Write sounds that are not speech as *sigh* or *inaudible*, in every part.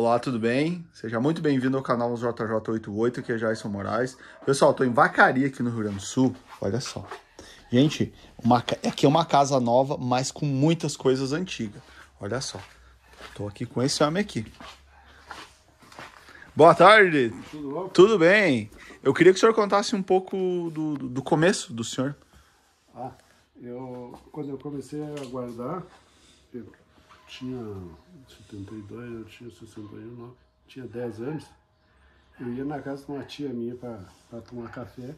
Olá, tudo bem? Seja muito bem-vindo ao canal JJ88, aqui é Jason Moraes. Pessoal, estou em Vacaria, aqui no Rio Grande do Sul. Olha só. Gente, uma, aqui é uma casa nova, mas com muitas coisas antigas. Olha só. Estou aqui com esse homem aqui. Boa tarde. Tudo bom? Tudo bem? Eu queria que o senhor contasse um pouco do, do começo do senhor. Ah, eu, quando eu comecei a guardar, eu tinha 72, eu tinha 61, não, tinha 10 anos. Eu ia na casa de uma tia minha para tomar café,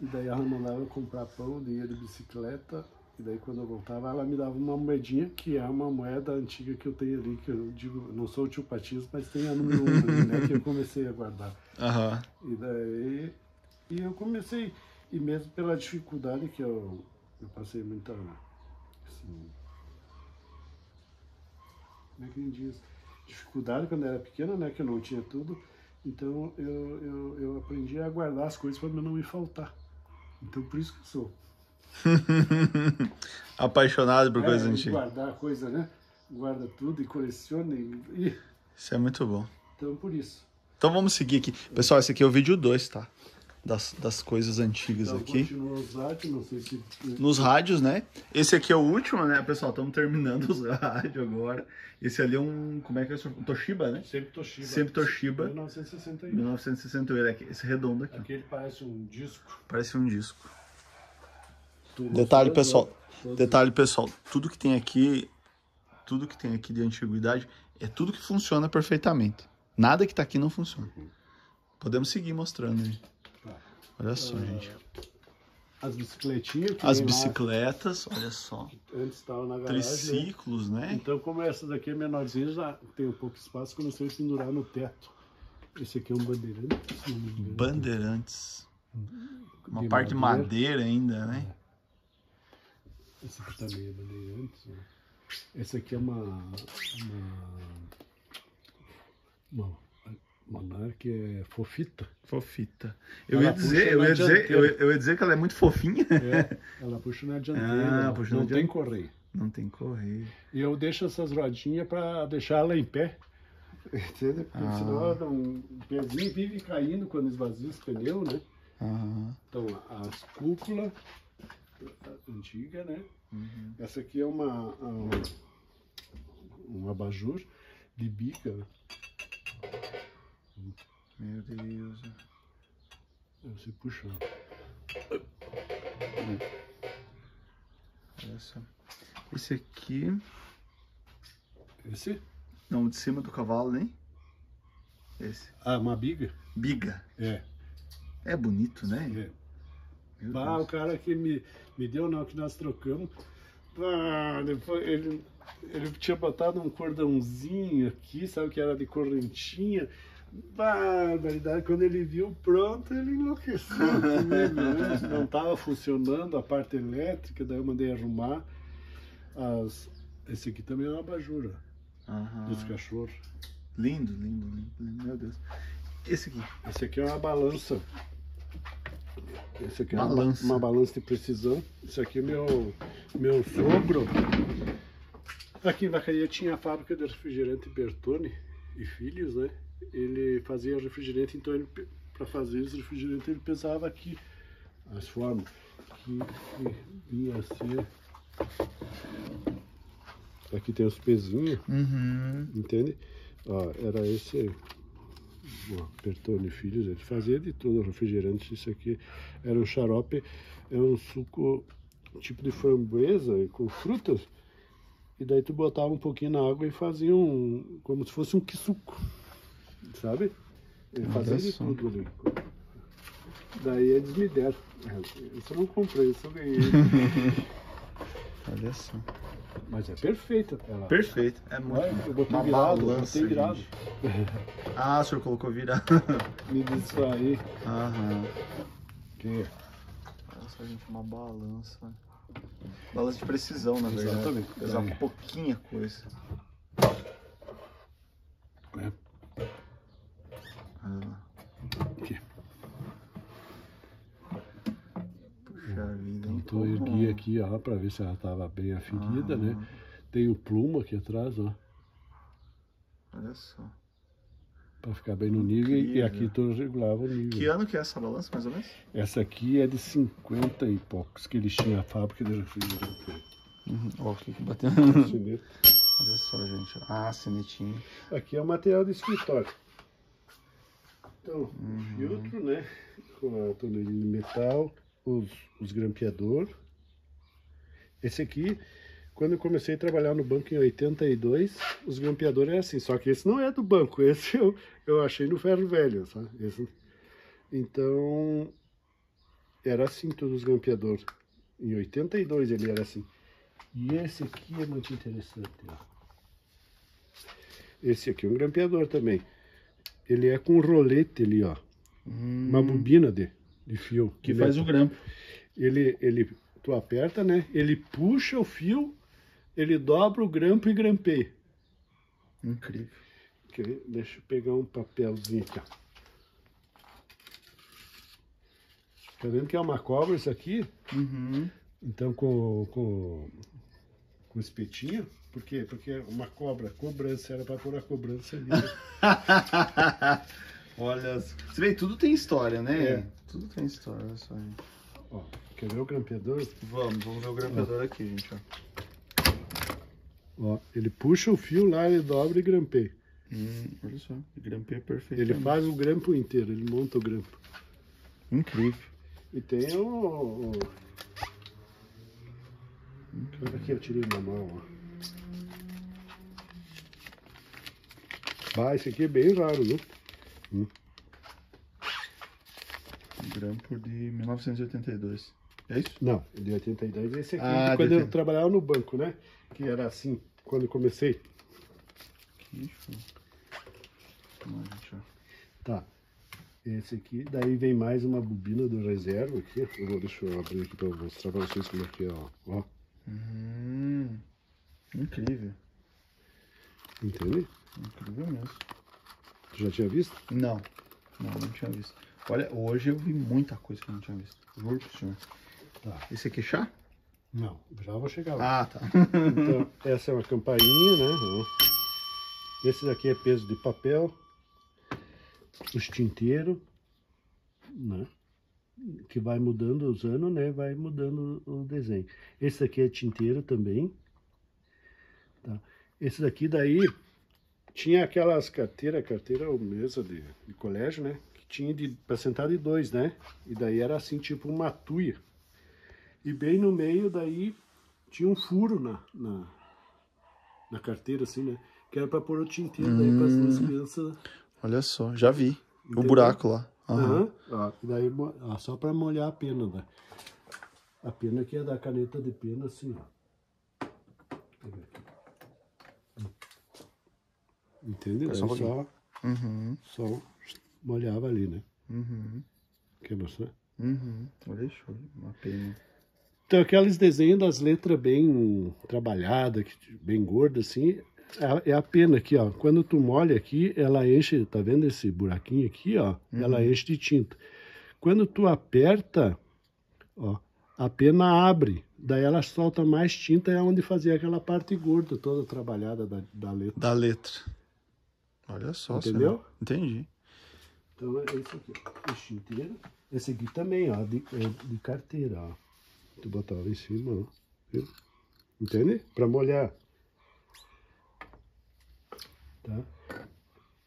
e daí ela mandava eu comprar pão, eu ia de bicicleta, e daí quando eu voltava ela me dava uma moedinha, que é uma moeda antiga que eu tenho ali, que eu digo, não sou o tio Patias, mas tem a número 1 ali, né, que eu comecei a guardar. Aham. E daí e eu comecei, e mesmo pela dificuldade que eu, eu passei muita, assim, como é que a gente diz? Dificuldade quando eu era pequena, né, que eu não tinha tudo, então eu, eu, eu aprendi a guardar as coisas para não me faltar. Então por isso que eu sou. *laughs* Apaixonado por coisas É, antigas. Guardar coisa, né? Guarda tudo e coleciona e- Isso é muito bom. então por isso. Então vamos seguir aqui. Pessoal, esse aqui é o vídeo 2, tá? Das, das coisas antigas Então aqui. continua os rádios, não sei se Nos rádios, né? Esse aqui é o último, né, pessoal? Estamos terminando *laughs* os rádios agora. Esse ali é um. Como é que é? Um Toshiba, né? sempre Toshiba. Sempre Toshiba. 1961. 1961. Aqui, Esse redondo aqui. Aquele parece um disco. Parece um disco. Tudo Detalhe, pessoal. todo- Detalhe, pessoal. Tudo que tem aqui. Tudo que tem aqui de antiguidade é tudo que funciona perfeitamente. Nada que tá aqui não funciona. Podemos seguir mostrando aí. Olha só, gente. As bicicletinhas As vem lá, bicicletas, olha só. antes estavam na garagem. né? Triciclos, né? Então, como essa daqui é menorzinha, já tem um pouco de espaço, comecei a pendurar no teto. Esse aqui é um bandeirante. se não me engano. Bandeirantes. Uma De parte de madeira. madeira ainda, né? Esse aqui também é bandeirantes. né? Esse aqui é uma. Uma. Uma, uma marca é fofita. Fofita. Eu Ela ia dizer, eu na ia dizer, eu, eu ia dizer que ela é muito fofinha. É, *laughs* ela puxa na dianteira. Ah, puxa na não tem dianteira. correio. Não tem correio. E eu deixo essas rodinhas para deixar ela em pé. *laughs* Entendeu? Porque Ah. senão ela não, o pezinho vive caindo quando esvazia os pneus, né? Aham. Então, as cúpulas antiga, né? Uhum. Essa aqui é uma, um, um abajur de bica. Meu Deus. Você puxa. Olha só. Esse aqui. Esse? Não, de cima do cavalo, nem? Esse. Ah, uma biga? Biga. É. É bonito, né? é. Meu Ah, o cara que me, me deu, não, que nós trocamos. Ah, depois ele, ele tinha botado um cordãozinho aqui, sabe que era de correntinha. Barbaridade, quando ele viu pronto, ele enlouqueceu *laughs* comigo. né? Não estava funcionando a parte elétrica, daí eu mandei arrumar. As, esse aqui também é uma abajura Aham. dos cachorros. Lindo, lindo, lindo, lindo. Meu Deus. Esse aqui. Esse aqui é uma balança. Esse aqui é uma, ba- Balança. uma balança de precisão. Esse aqui é meu, meu sogro. Aqui em Vacaria tinha a fábrica de refrigerante Bertone e Filhos, né? Ele fazia refrigerante, então ele para fazer esse refrigerante ele pesava aqui as formas. Que, que vinha assim. Aqui tem os pezinhos. Uhum. Entende? Ó, era esse ó, Bertone Filhos, ele fazia de tudo, refrigerante, isso aqui era um xarope, é um suco tipo de framboesa com frutas, e daí tu botava um pouquinho na água e fazia um, como se fosse um quisuco, sabe? Fazia de só. tudo ali. Daí eles me deram. Isso eu não comprei, isso eu ganhei. *laughs* Olha só. Mas é perfeita. Ela, Perfeito. É muito Olha, eu botei uma virado, balança, botei virado. *laughs* Ah, o senhor colocou virado. *laughs* Me distraí. Aham. Que Olha só, gente, uma balança. Balança de precisão, na verdade. Exatamente. Pesar É. pouquinha coisa. É. Olha lá. Aqui. Puxa vida, hein? Então eu ergui aqui, ó, pra ver se ela tava bem aferida, né? Aham. Tem o plumo aqui atrás, ó. Olha só. Para ficar bem no nível. E Incrível. aqui tu regulava o nível. Que ano que é essa balança, mais ou menos? Essa aqui é de 50 e poucos, que eles tinham a fábrica de refrigerante. Uhum. Ó, o que bateu? *laughs* Olha só, gente. Ah, sinetinho. Aqui é o material de escritório. Então, Uhum. filtro, né? Com a torneirinha de metal, os, os grampeador. Esse aqui, quando eu comecei a trabalhar no banco em 82, os grampeadores eram assim, só que esse não é do banco, *laughs* esse eu, eu achei no ferro velho, sabe? Esse, então, era assim todos os grampeadores. Em 82 ele era assim. E esse aqui é muito interessante, ó. Esse aqui é um grampeador também. Ele é com rolete ali, ó. Uma bobina de, de fio. Que Ele faz o grampo. Ele, ele, tu aperta, né? Ele puxa o fio, ele dobra o grampo e grampeia. Incrível. Deixa eu pegar um papelzinho aqui. Tá vendo que é uma cobra isso aqui? Uhum. Então com, com, com espetinho. Por quê? Porque uma cobra, cobrança, era pra pôr a cobrança ali. né? *laughs* Olha, você vê, tudo tem história, né? É. Tudo tem história, olha só, gente. ó, quer ver o grampeador? Vamos, vamos ver o grampeador aqui, gente, ó. Ó, ele puxa o fio lá, ele dobra e grampeia. Hum, olha só, grampeia perfeito. Ele faz o grampo inteiro, ele monta o grampo. Incrível. E tem o. o... Aqui eu tirei na mão, ó. Ah, esse aqui é bem raro, viu? Grampo de 1982. É isso? Não, de 82 esse aqui, Ah, quando eu 80. trabalhava no banco, né? Que era assim, quando eu comecei. Que show. Vamos lá, gente, ó. Tá. Esse aqui, daí vem mais uma bobina do reserva aqui. Eu vou, deixa eu abrir aqui pra mostrar pra vocês como é que é, ó. ó. Hum, incrível. Entende? Incrível mesmo. Tu já tinha visto? Não, não, não tinha visto. Olha, hoje eu vi muita coisa que eu não tinha visto. Juro pro senhor. Tá. Esse aqui é chá? Não, já vou chegar lá. Ah, tá. Então, essa é uma campainha, né? Esse daqui é peso de papel. Os tinteiros, né? Que vai mudando os anos, né? Vai mudando o desenho. Esse daqui é tinteiro também. Tá? Esse daqui daí tinha aquelas carteiras, carteira ou mesa de, de colégio, né? Tinha de, pra sentar de dois, né? E daí era assim, tipo uma tuia. E bem no meio daí tinha um furo na, na, na carteira, assim, né? Que era pra pôr o tinteiro daí para as duas crianças. Olha só, já vi. O Entendeu? buraco lá. Aham. Aham. Ó, e daí, ó, só para molhar a pena, né? A pena que é da caneta de pena, assim, ó. Aqui. Entendeu? Aí Só só, Uhum, só molhava ali, né? uhum, Quer mostrar? uhum. Olha, show. Uma pena. Então, aqueles desenhos das letras bem trabalhadas, bem gordas, assim, é- é a pena aqui, ó. Quando tu molha aqui, ela enche, tá vendo esse buraquinho aqui, ó? Ela enche de tinta. Quando tu aperta, ó, a pena abre. Daí ela solta mais tinta, é onde fazia aquela parte gorda toda trabalhada da, da letra. Da letra. Olha só, Entendeu? Entendi. Então é esse aqui, esse tinteiro. Esse aqui também, ó, de, é de carteira, ó. Tu botava em cima, ó. Viu? Entende? Pra molhar. Tá?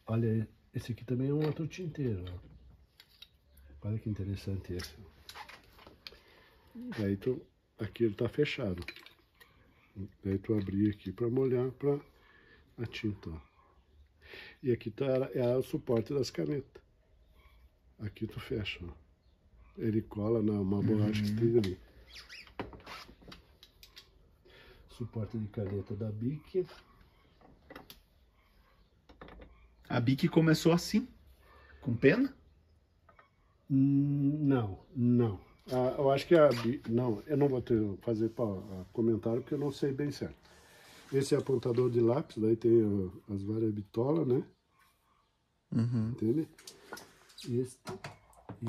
Olha, esse aqui também é um outro tinteiro, ó. Olha que interessante esse. Daí tu, aqui ele tá fechado. Daí tu abrir aqui pra molhar pra a tinta, ó. E aqui tá é o suporte das canetas. Aqui tu fecha, ó. Ele cola na uma borracha que tem ali. Suporte de caneta da Bic. A Bic começou assim, com pena? Hum, Não, não. Ah, eu acho que a Bi- não, eu não vou ter, fazer comentário porque eu não sei bem certo. Esse é apontador de lápis, daí tem as várias bitolas, né? Uhum. Entende? Esse,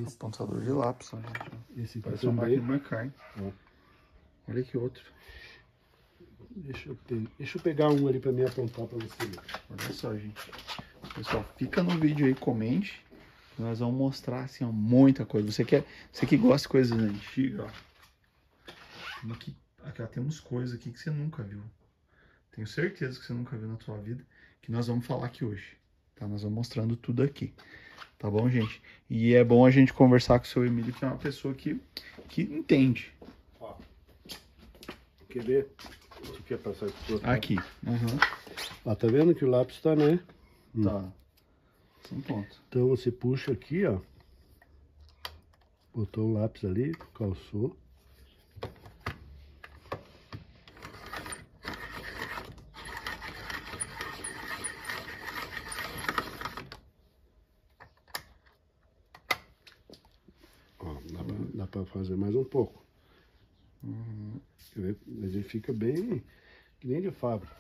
esse, Apontador de lápis, ó, gente. esse aqui Parece uma máquina também. de marcar, hein? Olha que outro. Deixa eu, pe- deixa eu pegar um ali para me apontar para você. Olha só, gente. Pessoal, fica no vídeo aí, comente. Nós vamos mostrar assim, ó, muita coisa. Você que, é, você que gosta de coisas antigas, ó. Aqui, aqui ó, temos coisas aqui que você nunca viu. Tenho certeza que você nunca viu na sua vida. Que nós vamos falar aqui hoje. Tá? Nós vamos mostrando tudo aqui. Tá bom, gente? E é bom a gente conversar com o seu Emílio, que é uma pessoa que, que entende. Ó. Quer ver? Você quer passar aqui. Uhum. Ó, tá vendo que o lápis tá, né? Tá. São pontos. Então você puxa aqui, ó. Botou o lápis ali, calçou. Ó, dá, pra, dá pra fazer mais um pouco. Quer ver? Mas ele fica bem que nem de fábrica.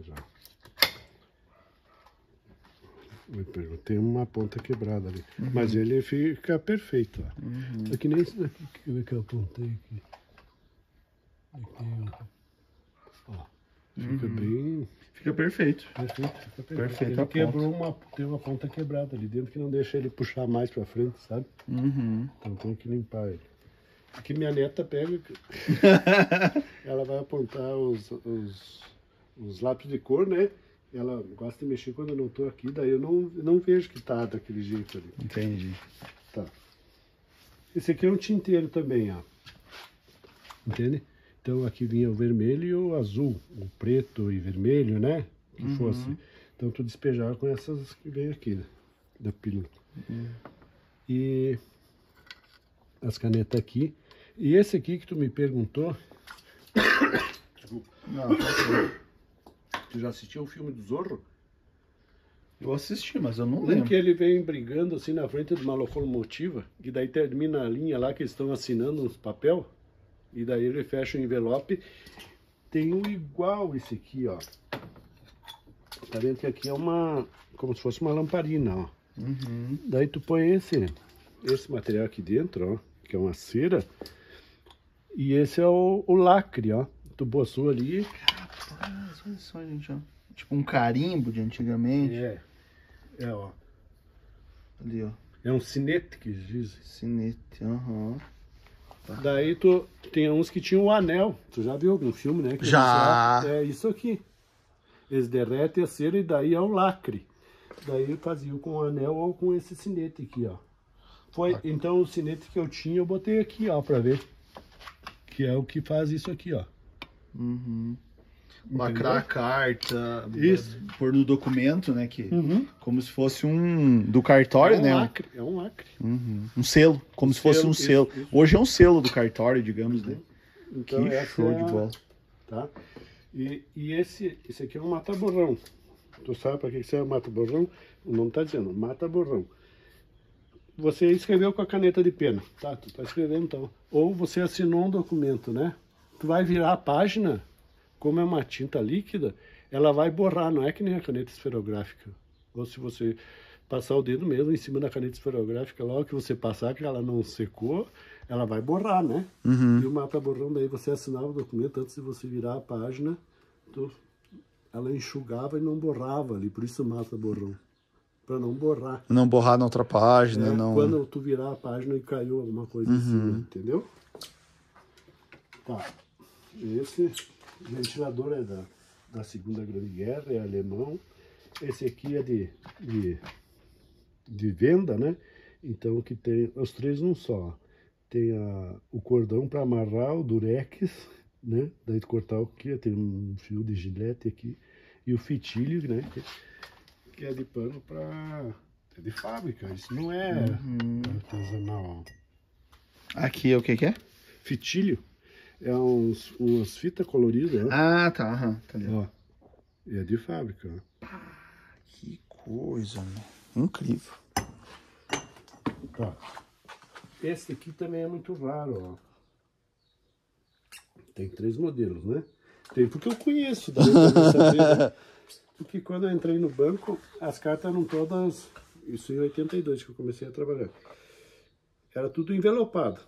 Já. Pedro, Tem uma ponta quebrada ali. Mas ele fica perfeito. Ó. É que nem esse daqui que eu apontei aqui. Aqui, ó. Fica bem Fica perfeito. perfeito. Fica perfeito. Perfeita ele quebrou uma, tem uma ponta quebrada ali dentro que não deixa ele puxar mais pra frente, sabe? Uhum. Então tem que limpar ele. Aqui minha neta pega, *laughs* ela vai apontar os, os, os lápis de cor, né? Ela gosta de mexer quando eu não tô aqui, daí eu não, não vejo que tá daquele jeito ali. Entendi. Tá. Esse aqui é um tinteiro também, ó. Entende? Então aqui vinha o vermelho e o azul, o preto e vermelho, né? Que fosse. Então tu despejava com essas que vem aqui, da pílula. E as canetas aqui. E esse aqui que tu me perguntou, Não, tá tu já assistiu o filme do Zorro? Eu assisti, mas eu não lembro. que ele vem brigando assim na frente de uma locomotiva, e daí termina a linha lá que eles estão assinando uns papel, e daí ele fecha o envelope. Tem um igual esse aqui, ó. Tá vendo que aqui é uma. como se fosse uma lamparina, ó. Uhum. Daí tu põe esse, esse material aqui dentro, ó, que é uma cera. E esse é o, o lacre, ó. Tu boçou ali. Rapaz, olha só, gente, ó. Tipo um carimbo de antigamente. É. É, ó. Ali, ó. É um sinete que diz. Cinete, aham. Daí tu tem uns que tinham o anel. Tu já viu algum filme, né? que Já. eles- É isso aqui. Eles derretem a cera e daí é o lacre. Daí fazia com o anel ou com esse sinete aqui, ó. Foi, então o sinete que eu tinha eu botei aqui, ó, pra ver. Que é o que faz isso aqui, ó. Uhum. Lacrar a carta. Isso. Pôr no documento, né? Que, Uhum. Como se fosse um. Do cartório, é um né? lacre, é um lacre. Uhum. Um selo. Como se fosse selo, um isso, selo. isso. Hoje é um selo do cartório, digamos, né? Então que show é de a- bola. Tá? E, e esse, esse aqui é um mata-borrão. Tu sabe para que que serve o mata-borrão? O nome tá dizendo, mata-borrão. Você escreveu com a caneta de pena, tá? Tu tá escrevendo então. Ou você assinou um documento, né? Tu vai virar a página, como é uma tinta líquida, ela vai borrar, não é que nem a caneta esferográfica. Ou se você passar o dedo mesmo em cima da caneta esferográfica, logo que você passar, que ela não secou, ela vai borrar, né? Uhum. E o mata-borrão, daí você assinava o documento antes de você virar a página, tu- ela enxugava e não borrava ali, por isso mata-borrão. Para não borrar. Não borrar na outra página, É, não. Quando tu virar a página e caiu alguma coisa em cima, entendeu? Tá. Esse ventilador é da, da Segunda Grande Guerra, é alemão. Esse aqui é de, de, de venda, né? Então que tem os três num só. Tem a, o cordão para amarrar o durex, né? Daí cortar o aqui, tem um fio de gilete aqui. E o fitilho, né? Que, que é de pano para é de fábrica, isso não é Uhum. artesanal. Aqui, o que que é? Fitilho é uns, umas fitas coloridas, né? Ah, tá. aham, tá. Ó, é de fábrica. ó. Que coisa, meu. Incrível. Esse aqui também é muito raro, ó. Tem três modelos, né? Tem porque eu conheço, daí pra eu saber, né? *laughs* Porque quando eu entrei no banco, as cartas eram todas. Isso em 82 que eu comecei a trabalhar. Era tudo envelopado.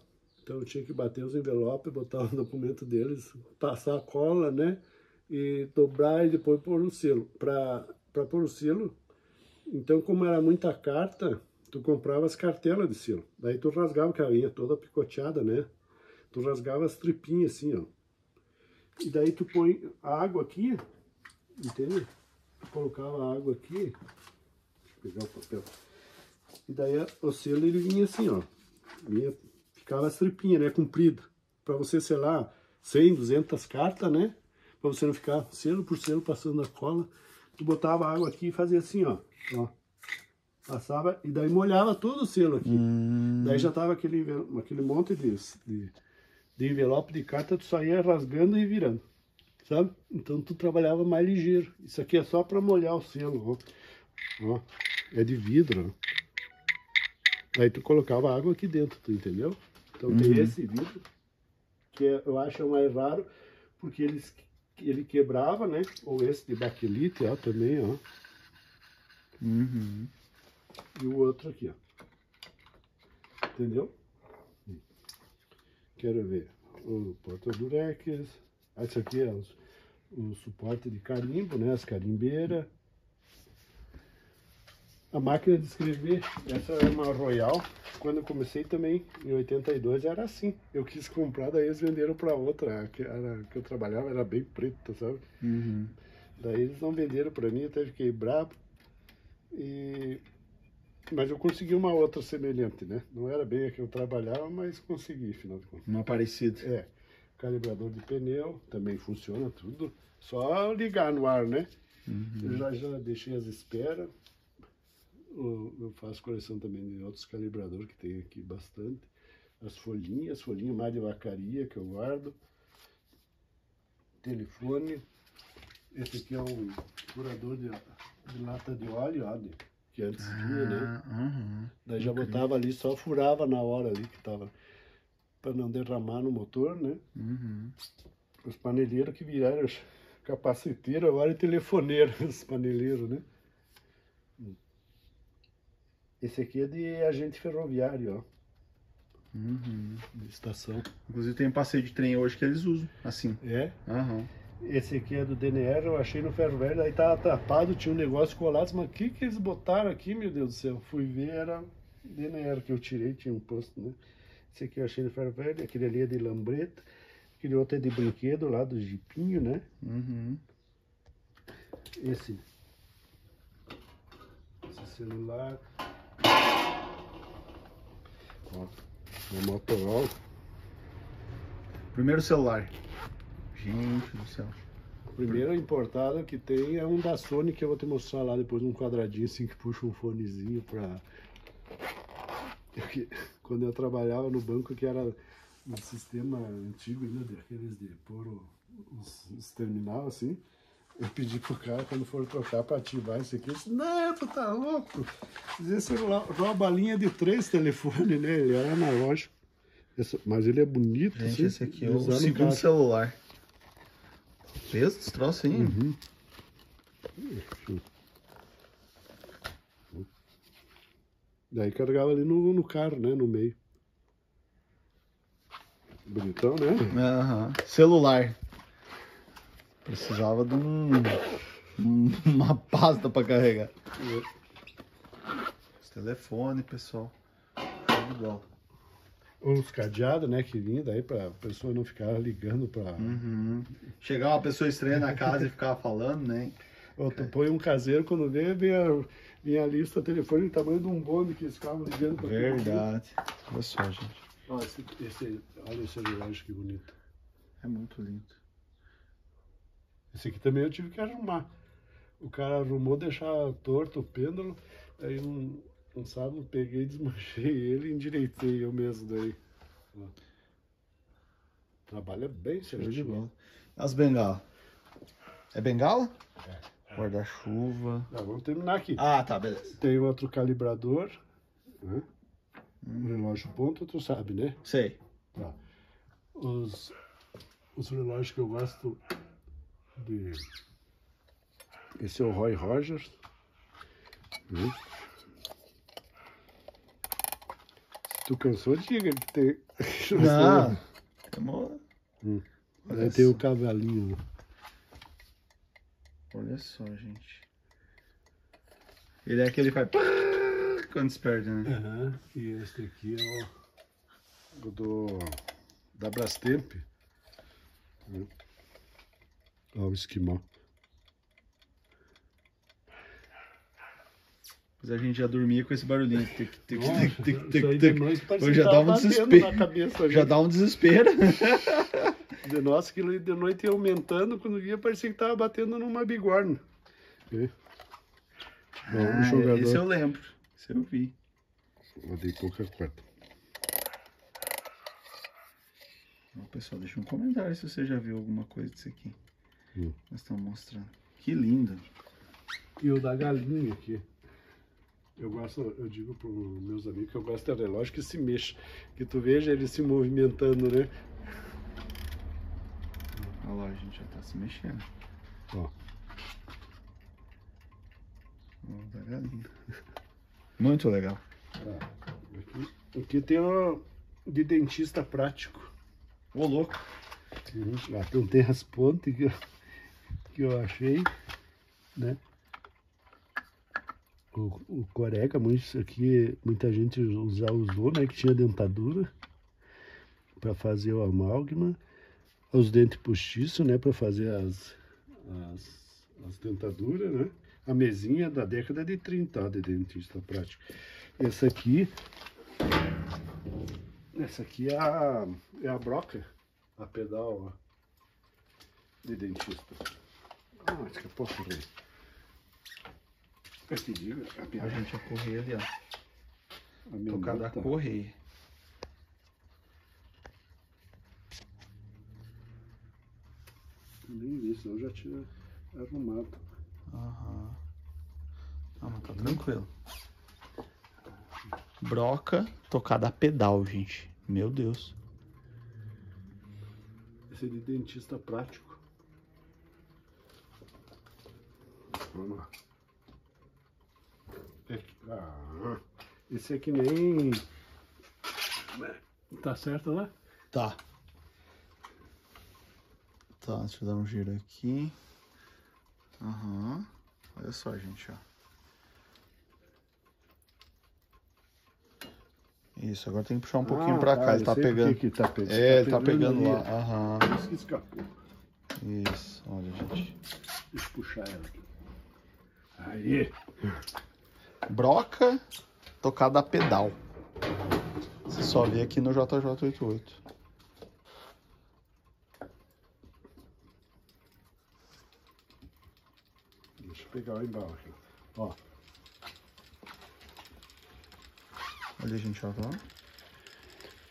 Então eu tinha que bater os envelopes, botar *laughs* o documento deles, passar a cola, né? E dobrar e depois pôr o selo. Para pôr o selo, então como era muita carta, tu comprava as cartelas de selo. Daí tu rasgava, que ela ia toda picoteada, né? Tu rasgava as tripinhas assim, ó. E daí tu põe a água aqui, entende? Tu colocava a água aqui, deixa eu pegar o papel. E daí o selo ele vinha assim, ó. Vinha, ficava as tripinhas, né? Comprido. Pra você selar 100, 200 cartas, né? Pra você não ficar selo por selo passando a cola. Tu botava água aqui e fazia assim, ó. ó. Passava e daí molhava todo o selo aqui. Hum. Daí já tava aquele, aquele monte de, de, de envelope de carta, tu só ia rasgando e virando, sabe? Então tu trabalhava mais ligeiro. Isso aqui é só para molhar o selo, ó. ó. É de vidro, ó. Daí tu colocava água aqui dentro, tu entendeu? Então tem Uhum. esse vidro, que é- eu acho mais raro, porque eles, ele quebrava, né? Ou esse de baquelite, ó, também, ó. Uhum. E o outro aqui, ó. Entendeu? Quero ver. O porta-durex. Ah, Isso aqui é os- o suporte de carimbo, né? As carimbeiras. A máquina de escrever, essa é uma Royal. Quando eu comecei também, em 82, era assim. Eu quis comprar, daí eles venderam para outra. A que, era, que eu trabalhava era bem preta, sabe? Uhum. Daí eles não venderam para mim, até fiquei brabo. E... Mas eu consegui uma outra semelhante, né? Não era bem a que eu trabalhava, mas consegui, afinal de contas. Uma parecida. É, calibrador de pneu, também funciona tudo. Só ligar no ar, né? Eu já, já deixei as esperas. Eu, faço coleção também de outros calibradores que tem aqui bastante. As folhinhas, as folhinhas mais de vacaria que eu guardo. Telefone. Esse aqui é um furador de, de lata de óleo, ó, de- que antes vinha, né? Ah, uhum. Daí já botava ali, só furava na hora ali que tava. Pra não derramar no motor, né? Uhum. Os paneleiros que viraram os capaceteiros, agora é telefoneiro, *laughs* os paneleiros, né? Esse aqui é de agente ferroviário, ó. Uhum. Estação. Inclusive tem um passeio de trem hoje que eles usam, assim. É. Aham. Esse aqui é do DNR, eu achei no ferro velho, aí tava tapado, tinha um negócio colado, mas o que que eles botaram aqui, meu Deus do céu? Fui ver, era DNR que eu tirei, tinha um posto, né? Esse aqui eu achei no ferro velho, aquele ali é de lambreta, aquele outro é de brinquedo lá do jipinho, né? Uhum. Esse, esse celular. Ó, é Motorola. Primeiro celular. Gente do céu. Primeiro importado que tem é um da Sony que eu vou te mostrar lá depois, um quadradinho assim que puxa um fonezinho pra. *laughs* Quando eu trabalhava no banco, que era um sistema antigo ainda, daqueles de pôr os, os terminal assim. Eu pedi pro cara, quando for trocar pra ativar isso aqui, disse, não, tu tá louco. Esse rouba a linha de três telefones, né? Ele era analógico. Mas ele é bonito, Gente, assim, esse aqui é o segundo celular. Peso troço aí? Uhum. Daí carregava ali no, no carro, né? No meio. Bonitão, né? Aham. Celular. Precisava de um, um- uma pasta pra carregar. Esse telefone, pessoal. De bola. Os cadeados, né? Que vinha daí pra pessoa não ficar ligando pra. Uhum. Chegar uma pessoa estranha na casa e ficar falando, né? Ou tu põe um caseiro, quando vê, vem a, vem a lista telefone do tamanho de um bonde que eles ficavam ligando pra. Verdade. Olha só, gente. Ó, esse, esse, olha esse relógio que bonito. É muito lindo. Esse aqui também eu tive que arrumar. O cara arrumou, deixar torto o pêndulo. Aí um, um sábado peguei, desmanchei ele e endireitei eu mesmo daí. Trabalha bem, Show de certinho. bola. As bengalas. É bengala? Guarda-chuva. Tá, vamos terminar aqui. Ah, tá, beleza. Tem outro calibrador. Né? Um relógio ponto, tu sabe, né? Sei. Tá. Os, os relógios que eu gosto de. Esse é o Roy Rogers. né? Tu cansou, diga que tem *laughs* Não. Mó- Hum. Olha Aí tem o só. cavalinho. Olha só, gente. Ele é aquele que faz... *laughs* Quando se perde, né? Aham. E esse aqui é o, o do da Brastemp. Hum. Ó, o esquimó. Mas a gente já dormia com esse barulhinho. Tic, tic, tic, tic, tic, tic. já dá um desespero. cabeça, Já dá um desespero. De nossa, aquilo de noite ia aumentando, quando via parecia que tava batendo numa bigorna. É. Ó, Ah, jogador. Esse eu lembro. Esse eu vi. Eu dei pouca quarta. Pessoal, deixa um comentário se você já viu alguma coisa disso aqui. Hum. Nós estamos mostrando. Que lindo. E o da galinha aqui. Eu gosto, eu digo para meus amigos que eu gosto de relógio que se mexa. Que tu veja ele se movimentando, né? Olha lá, a gente já tá se mexendo. Ó. Ó, tá galinha. Muito legal. Aqui, aqui tem o de dentista prático. Ô, louco. Uhum. Ah, Então tem as pontes que eu, achei, né? O, o coreca, muito, isso aqui muita gente já usou, né? Que tinha dentadura para fazer o amálgama. Os dentes postiços, né? Para fazer as, as, as dentaduras, né? A mesinha da década de 30 ó, de dentista prático. Essa aqui, essa aqui é a, é a broca, a pedal ó, de dentista. Escapou por aí. Eu te digo, a A piada, gente ia correr ali, ó. a minha Tocar da nota- correia. Nem vi, senão eu já tinha arrumado. Aham. Ah, mas tá tranquilo. Broca tocada a pedal, gente. Meu Deus. Esse é de dentista prático. Vamos lá. É- ah, esse que nem. Tá certo lá? Tá. Tá, deixa eu dar um giro aqui. Aham. Olha só, gente, ó. Isso, agora tem que puxar um pouquinho Ah, pra tá, cá. Ele tá sei por pegando. que tá É, ele tá pegando ali, lá. Aham. Isso que escapou. Isso, olha, gente. Deixa eu puxar ela aqui. Aí. Broca tocada a pedal. Você só vê aqui no JJ88. Deixa eu pegar o embalo aqui. Ó, Olha, gente, ó.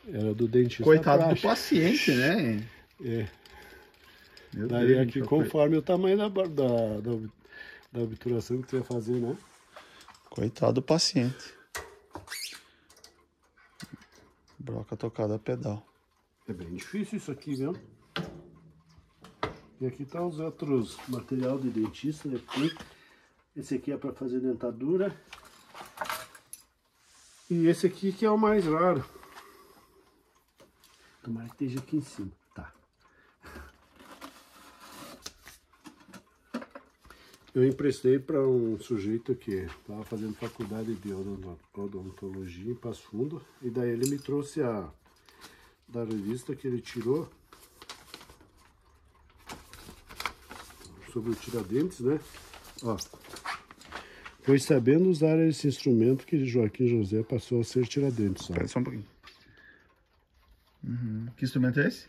era do dentista Coitado do paciente, né? É. Meu Daí Deus, aqui conforme o tamanho da, da, da, da obturação que tu ia fazer, né? Coitado do paciente. Broca tocada a pedal. É bem difícil isso aqui, viu? E aqui tá os outros material de dentista, né? Esse aqui é para fazer dentadura. E esse aqui que é o mais raro. Tomara que esteja aqui em cima. Eu emprestei para um sujeito que estava fazendo faculdade de odonto- odontologia em Passo Fundo. E daí ele me trouxe a da revista que ele tirou sobre o tiradentes, né? Ó. Pois sabendo usar esse instrumento que Joaquim José passou a ser tiradentes. Ó. Só um pouquinho. Uhum. Que instrumento é esse?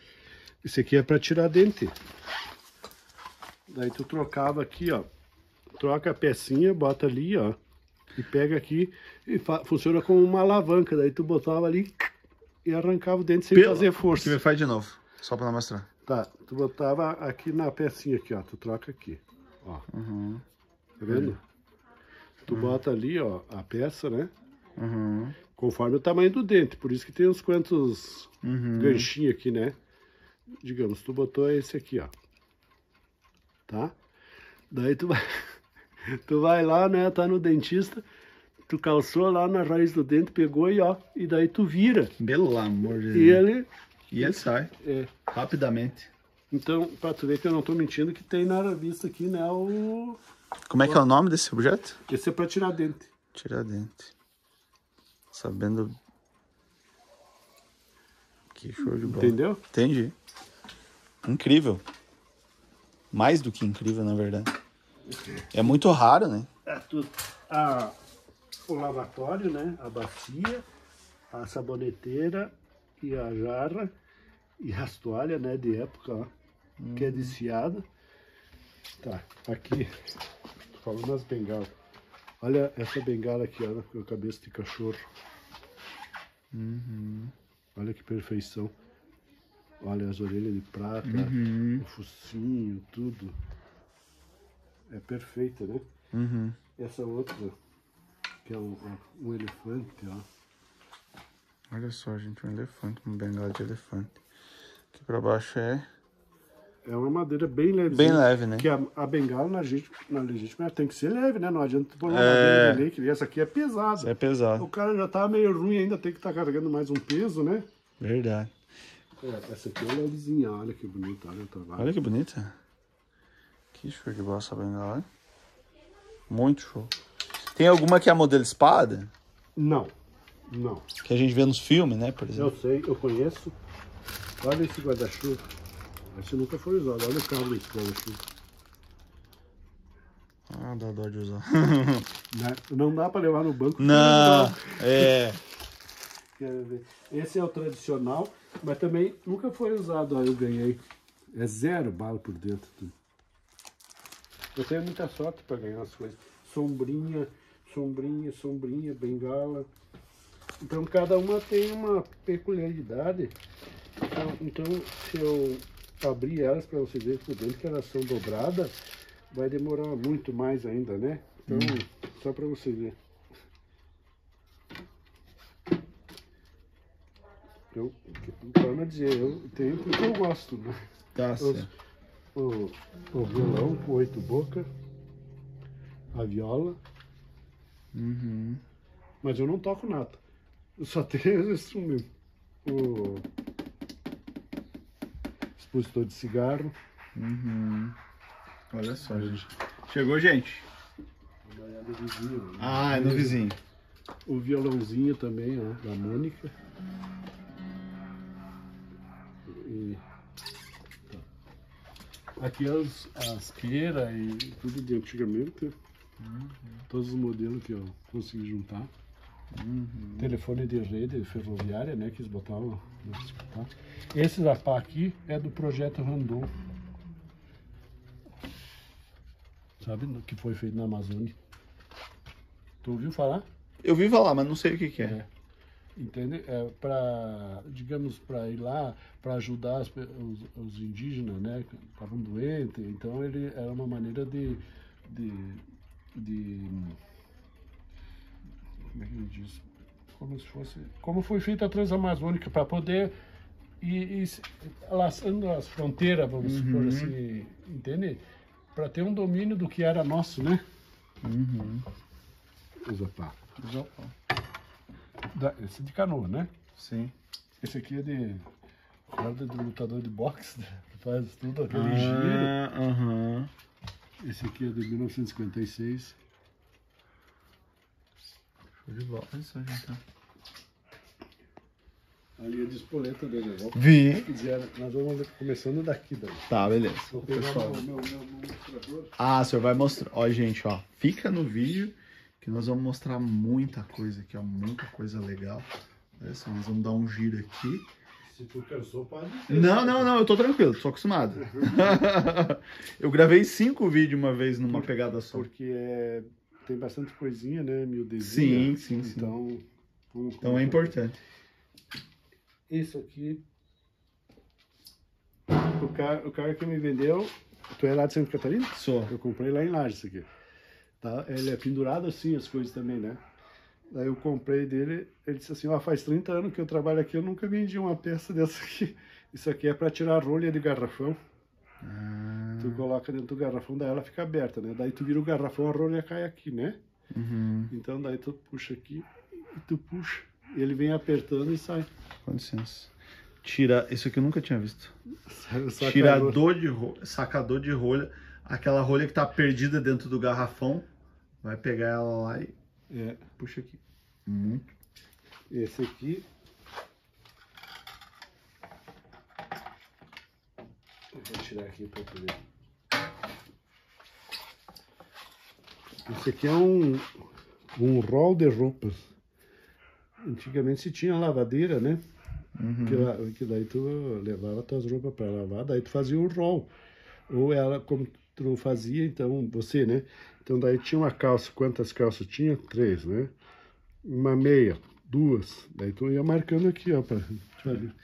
Esse aqui é para tirar dente. Daí tu trocava aqui, ó. Troca a pecinha, bota ali, ó. E pega aqui e funciona como uma alavanca. Daí tu botava ali e arrancava o dente sem fazer força. Faz de novo, só pra mostrar. Tá, tu botava aqui na pecinha aqui, ó. Tu troca aqui, ó. Uhum. Tá vendo? Tu bota ali, ó, a peça, né? Uhum. Conforme o tamanho do dente. Por isso que tem uns quantos Uhum. ganchinhos aqui, né? Digamos, tu botou esse aqui, ó. Tá? Daí tu vai, *laughs* *laughs* tu vai lá, né? Tá no dentista. Tu calçou lá na raiz do dente, pegou e ó, e daí tu vira. Pelo amor de E Deus. ele, E ele sai, é. rapidamente. Então, pra tu ver que eu não tô mentindo, que tem na revista aqui, né, o... Como é que é o nome desse objeto? Esse é pra tirar dente. Tiradentes. Sabendo. Que show de bola. Entendeu? Entendi. Incrível. Mais do que incrível, na verdade. É muito raro, né? É tudo. A, o lavatório, né? A bacia, a saboneteira e a jarra e as toalhas, né? De época, ó. Que é desfiada. Tá, aqui. Tô falando das bengalas. Olha essa bengala aqui, ó, com a cabeça de cachorro. Olha que perfeição. Olha as orelhas de prata, o focinho, tudo. É perfeita, né? Uhum. Essa outra, que é um, um elefante, ó. Olha só, gente, um elefante, uma bengala de elefante. Aqui pra baixo é É uma madeira bem leve. bem leve, né? Que a, a bengala na legítima, na legítima tem que ser leve, né? Não adianta tu pôr uma É. madeira de lei, que essa aqui é pesada. É pesado. O cara já tá meio ruim ainda, tem que estar carregando mais um peso, né? Verdade. É, essa aqui é levezinha, olha que bonita, olha o trabalho. Olha que bonita. Que show de bola essa bengala? Muito show. Tem alguma que é a modelo espada? Não, não. Que a gente vê nos filmes, né, por Eu exemplo? sei, eu conheço. Olha esse guarda-chuva. Esse nunca foi usado, olha o cabo desse guarda-chuva. Ah, dá dó de usar. *laughs* Né? Não dá pra levar no banco. Não, é. *laughs* Quero ver. Esse é o tradicional, mas também nunca foi usado. Ó, eu ganhei. É zero bala por dentro. Eu tenho muita sorte para ganhar as coisas. Sombrinha, sombrinha, sombrinha, bengala. Então cada uma tem uma peculiaridade. Então, então se eu abrir elas para vocês verem por dentro que elas são dobradas, vai demorar muito mais ainda, né? Então, só para vocês verem. Eu, torno a dizer, eu tenho porque eu gosto, né? Tá certo. O, o violão com oito bocas, a viola, Uhum. mas eu não toco nada. Eu só *laughs* tenho os instrumentos. O expositor de cigarro. Uhum. Olha só, gente. Chegou, gente? do vizinho, né? Ah, é no vizinho. O violãozinho também, ó, da Mônica. Aqui as, as queiras e tudo de antigamente. Todos os modelos que eu consegui juntar. Telefone de rede ferroviária, né? Que eles botavam no hospital. Esse da pá aqui é do projeto Randon. Sabe? Que foi feito na Amazônia. Tu ouviu falar? Eu vi falar, mas não sei o que, que é. É. Entende? É para, digamos, para ir lá, para ajudar as os, os indígenas, né? Estavam doentes. Então, ele era uma maneira de. de, de como é que ele diz? Como se fosse. Como foi feita a Transamazônica, para poder ir, ir se- laçando as fronteiras, vamos supor assim, entende? Para ter um domínio do que era nosso, né? Uhum. Usa pá. Da- Esse é de canoa, né? Sim. Esse aqui é de corda de lutador de boxe, né? faz tudo aquele giro. Ah, aham. Esse aqui é de 1956. Show de bola. Olha só, gente. Ali é de espoleta dele. Vamos Vi. quiser, nós vamos começando daqui daí. Tá, beleza. Vou pegar pessoal. meu, meu, meu mostrador. Ah, o senhor vai mostrar. Ó, gente, ó. Fica no vídeo que nós vamos mostrar muita coisa aqui, ó. Muita coisa legal. Olha só, nós vamos dar um giro aqui. Se tu cansou, pode. Não, não, não, eu tô tranquilo, tô acostumado. *laughs* eu gravei cinco vídeos uma vez numa pegada só. Porque é, tem bastante coisinha, né? Miudezinha. Sim, sim, sim. Então, vamos Então é importante. Isso aqui. O cara, o cara que me vendeu. Tu é lá de Santa Catarina? Sou. Eu comprei lá em Lages isso aqui. Tá? Ele é pendurado assim as coisas também, né? Daí eu comprei dele, ele disse assim, ó, faz 30 anos que eu trabalho aqui, eu nunca vendi uma peça *laughs* dessa aqui. Isso aqui é para tirar a rolha de garrafão. Ah, Tu coloca dentro do garrafão, daí ela fica aberta, né? Daí tu vira o garrafão, a rolha cai aqui, né? Uhum. Então daí tu puxa aqui e tu puxa. Ele vem apertando e sai. Com licença. Tira. Isso aqui eu nunca tinha visto. Sacador. Tirador de rolha. Sacador de rolha. Aquela rolha que tá perdida dentro do garrafão. Vai pegar ela lá e É. puxa aqui. Muito. Esse aqui. Eu vou tirar aqui para poder. Esse aqui é um, um rol de roupas. Antigamente se tinha lavadeira, né? Que, la- que daí tu levava tuas roupas para lavar, daí tu fazia um rol. Ou ela, como não fazia, então você, né? Então daí tinha uma calça, quantas calças tinha? Três, né? Uma meia, duas. Daí tu ia marcando aqui, ó, pra,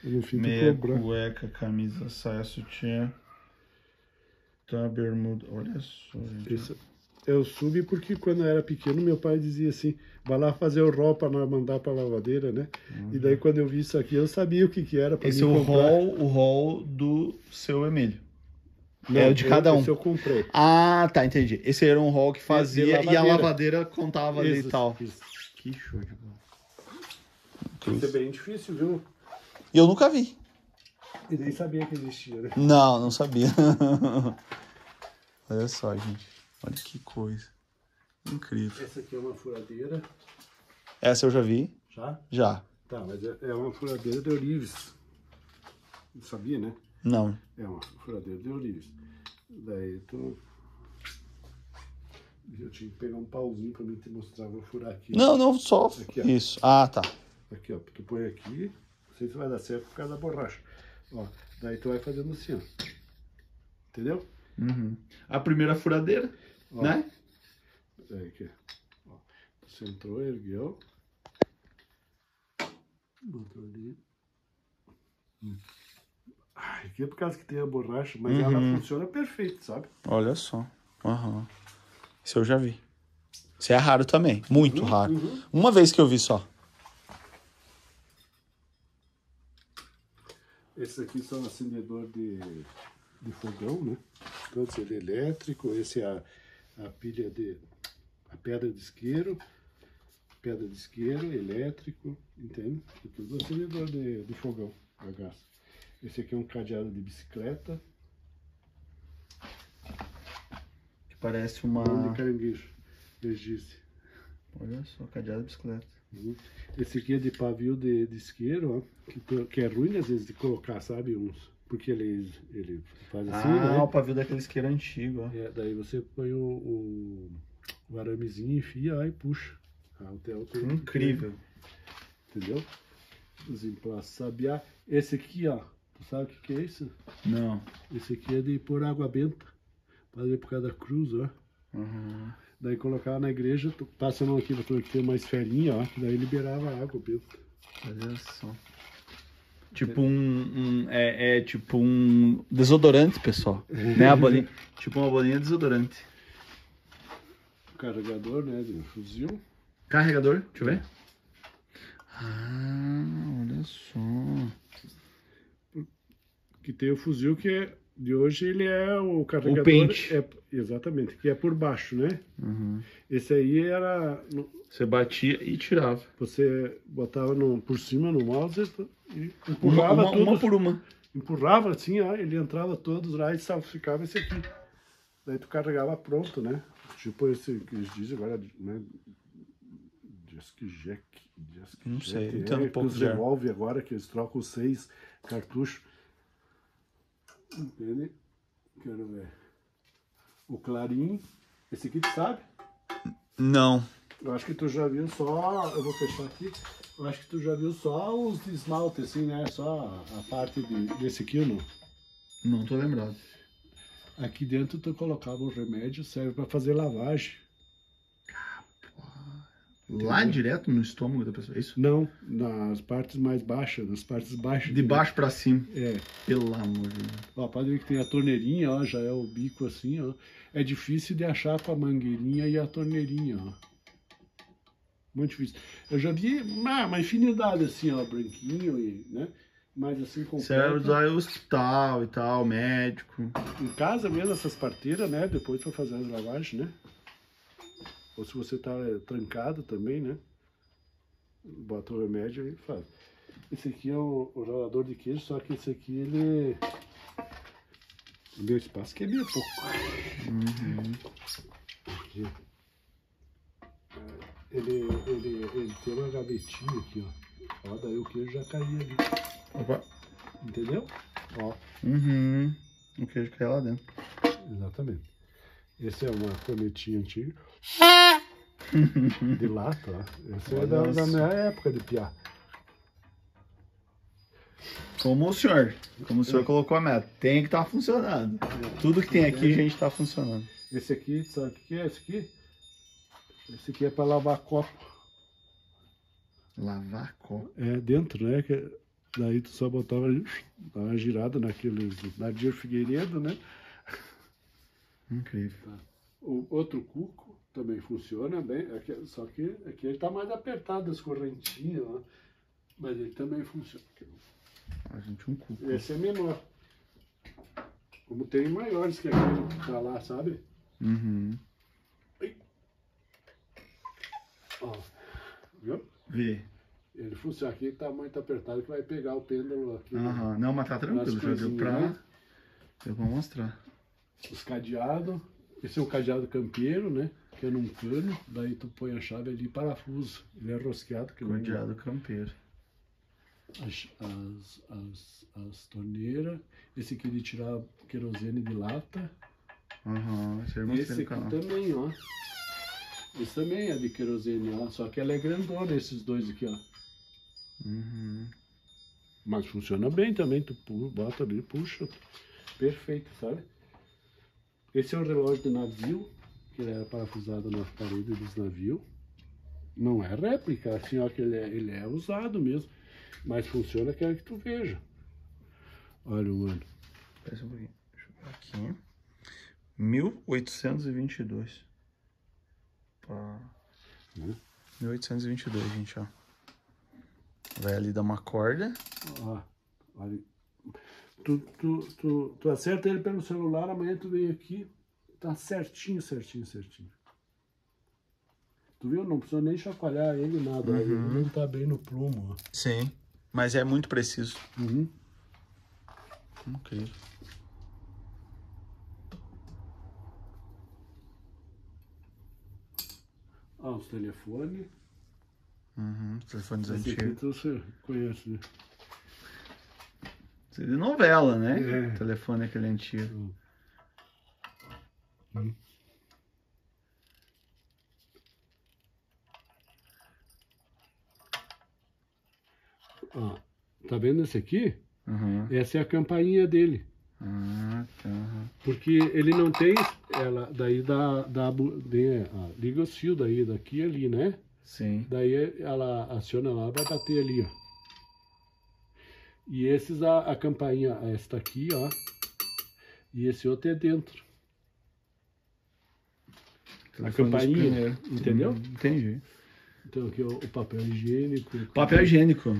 no fim Meia, cobrar. cueca, camisa, saia, sutiã. Tá, bermuda. Olha só, gente. Isso. Eu subi porque quando eu era pequeno, meu pai dizia assim, vai lá fazer o rol para nós mandar para lavadeira, né? E daí quando eu vi isso aqui, eu sabia o que que era para Esse é o rol, o rol do seu Emílio. É o de cada um. Esse eu comprei. Ah, tá, entendi. Esse era um rol que fazia e a lavadeira. contava ali Isso, e tal. isso. Que show de bola. Isso é bem difícil, viu? E eu nunca vi. E nem sabia que existia, né? Não, não sabia. *laughs* Olha só, gente. Olha que coisa. Incrível. Essa aqui é uma furadeira, Essa eu já vi. já? Já. Tá, mas é é uma furadeira de Orives. Não sabia, né? Não. É uma furadeira de Orives. Daí tu... Eu tinha que pegar um pauzinho pra mim te mostrar, vou furar aqui. Não, não, só Aqui, isso. Ah, tá. Aqui, ó, tu põe aqui, não sei se vai dar certo por causa da borracha. Ó, daí tu vai fazendo assim, ó. Entendeu? Uhum. A primeira furadeira, Ó. né? Daí aqui, ó. Tu centrou, ergueu. Botou ali. Hum. Aqui é por causa que tem a borracha, mas ela Uhum. funciona perfeito, sabe? Olha só. Aham. Isso eu já vi. Isso é raro também. Muito raro. uhum. Uma vez que eu vi só. Esses aqui são acendedor de, de fogão, né? Todos ele é elétrico, esse é a, a pilha de. a pedra de isqueiro, pedra de isqueiro, elétrico, entende? É tudo acendedor de, de fogão a gás. Esse aqui é um cadeado de bicicleta, Que parece uma. bom de caranguejo, eles dizem. Olha só, cadeado de bicicleta. Uhum. Esse aqui é de pavio de, de isqueiro, ó, que, que é ruim às vezes de colocar, sabe? Uns, porque ele, ele faz assim, ah, né? o pavio daquele isqueiro antigo, ó. É, daí você põe o, o, o aramezinho, enfia lá e puxa. Ah, o teu Incrível. Entendeu? Os emplastos sabiá. Esse aqui, ó. Tu sabe o que, que é isso? Não. Esse aqui é de pôr água benta. Ver por causa da cruz, ó. Uhum. Daí colocava na igreja, passa a mão aqui pra ter uma esferinha, ó. que Daí liberava a água benta. Olha só. Tipo um, um- é, é tipo um desodorante, pessoal. né? A bolinha, *laughs* tipo uma bolinha de desodorante. Carregador, né? De fuzil. Carregador, deixa eu ver. Ah, olha só. Que tem o fuzil que é. De hoje ele é o carregador. pente. É, exatamente, que é por baixo, né? Uhum. Esse aí era. Você batia e tirava. Você botava no, por cima no mouse e Uma, empurrava uma, tudo. uma por uma. Empurrava assim, ó, ele entrava todos lá e só ficava esse aqui. Daí tu carregava pronto, né? Tipo esse que eles dizem agora, né? Jack. Não Jack, sei, é, entendo um que pouco já. Agora, que eles trocam seis cartuchos. Entende? Quero ver. O clarim. Esse aqui tu sabe? Não. Eu acho que tu já viu só. Eu vou fechar aqui. Eu acho que tu já viu só os de esmalte, assim, né? Só a, parte de- desse aqui, não? Não tô lembrado. Aqui dentro tu colocava o remédio, serve para fazer lavagem. Lá direto no estômago da pessoa, é isso? Não, nas partes mais baixas, nas partes baixas. De baixo pra cima. É. Pelo amor de Deus. Ó, pode ver que tem a torneirinha, ó, já é o bico assim, ó. É difícil de achar com a mangueirinha e a torneirinha, ó. Muito difícil. Eu já vi uma, uma infinidade assim, ó, branquinho e, né? Mas assim, vai completo. usar em hospital e tal, médico. Em casa mesmo, essas parteiras, né? Depois para fazer as lavagens, né? Ou se você tá é, trancado também, né? Bota o remédio e faz. Esse aqui é o, o ralador de queijo, só que esse aqui ele. O meu espaço que é meio pouco. Aqui. É, Ele, ele, ele tem uma gavetinha aqui, ó. Ó, daí o queijo já caía ali. Opa. Entendeu? Ó, Uhum. O queijo cai lá dentro. exatamente. Esse é uma cornetinha antiga. *laughs* De lata, ó. Essa é da, Olha da só. minha época de piar. Como o senhor. Como o senhor colocou a meta. Tem que estar funcionando. Tudo que tem aqui, gente, tá funcionando. Esse aqui, sabe o que é esse aqui? Esse aqui é para lavar copo. Lavar copo. É dentro, né? Que, daí tu só botava dá uma girada naqueles Nadir Figueiredo, né? Incrível. O outro cuco também funciona bem, aqui- só que aqui ele tá mais apertado as correntinhas, ó. mas ele também funciona. A gente um cuco. Esse é menor. Como tem maiores que aquele que tá lá, sabe? Uhum. Ó, viu? Vê. Ele funciona aqui, tá muito apertado que vai pegar o pêndulo aqui. né? Aham. Não, mas tá tranquilo. Já deu pra. né? Deu pra mostrar. Os cadeados. Esse é um cadeado campeiro, né? Que é num cano. Daí tu põe a chave ali parafuso. Ele é rosqueado. Que nem Cordeado campeiro. as, as, as, as torneiras. Esse aqui de tirar querosene de lata. Aham. Esse esse aqui canal. também, ó. Esse também é de querosene, ó. Só que ela é grandona, esses dois aqui, ó. Uhum. Mas funciona bem também. Tu bota ali, puxa. Perfeito, sabe? Esse é um relógio de navio, que ele era parafusado na parede dos navios. Não é réplica, assim, ó, que ele é, ele é usado mesmo. Mas funciona, quero que tu veja. Olha o ano. Espera um pouquinho. Deixa eu ver aqui. 1822. Pá. Né? 1822, gente, ó. Vai ali dar uma corda. Ó, olha. Tu, tu, tu, tu acerta ele pelo celular, amanhã tu vem aqui, tá certinho, certinho, certinho. Tu viu? Não precisa nem chacoalhar ele, nada. ó, Ele tá bem no plumo, ó. Sim. Mas é muito preciso. Uhum. Incrível. Ó, os telefones. Uhum. Telefones Esse aqui antigos. tu você conhece, né? É de novela, né? É. Telefone aquele antigo. Hum. Ó, tá vendo esse aqui? Uhum. Essa é a campainha dele. Ah, tá. Porque ele não tem ela, daí dá, dá ah, liga os fios daí, daqui e ali, né? Sim. Daí ela aciona lá, vai bater ali, ó. E esses, a, a campainha, esta aqui, ó. E esse outro é dentro. Telefone dos campainha, entendeu? Entendi. Então aqui ó, o papel higiênico. Papel higiênico.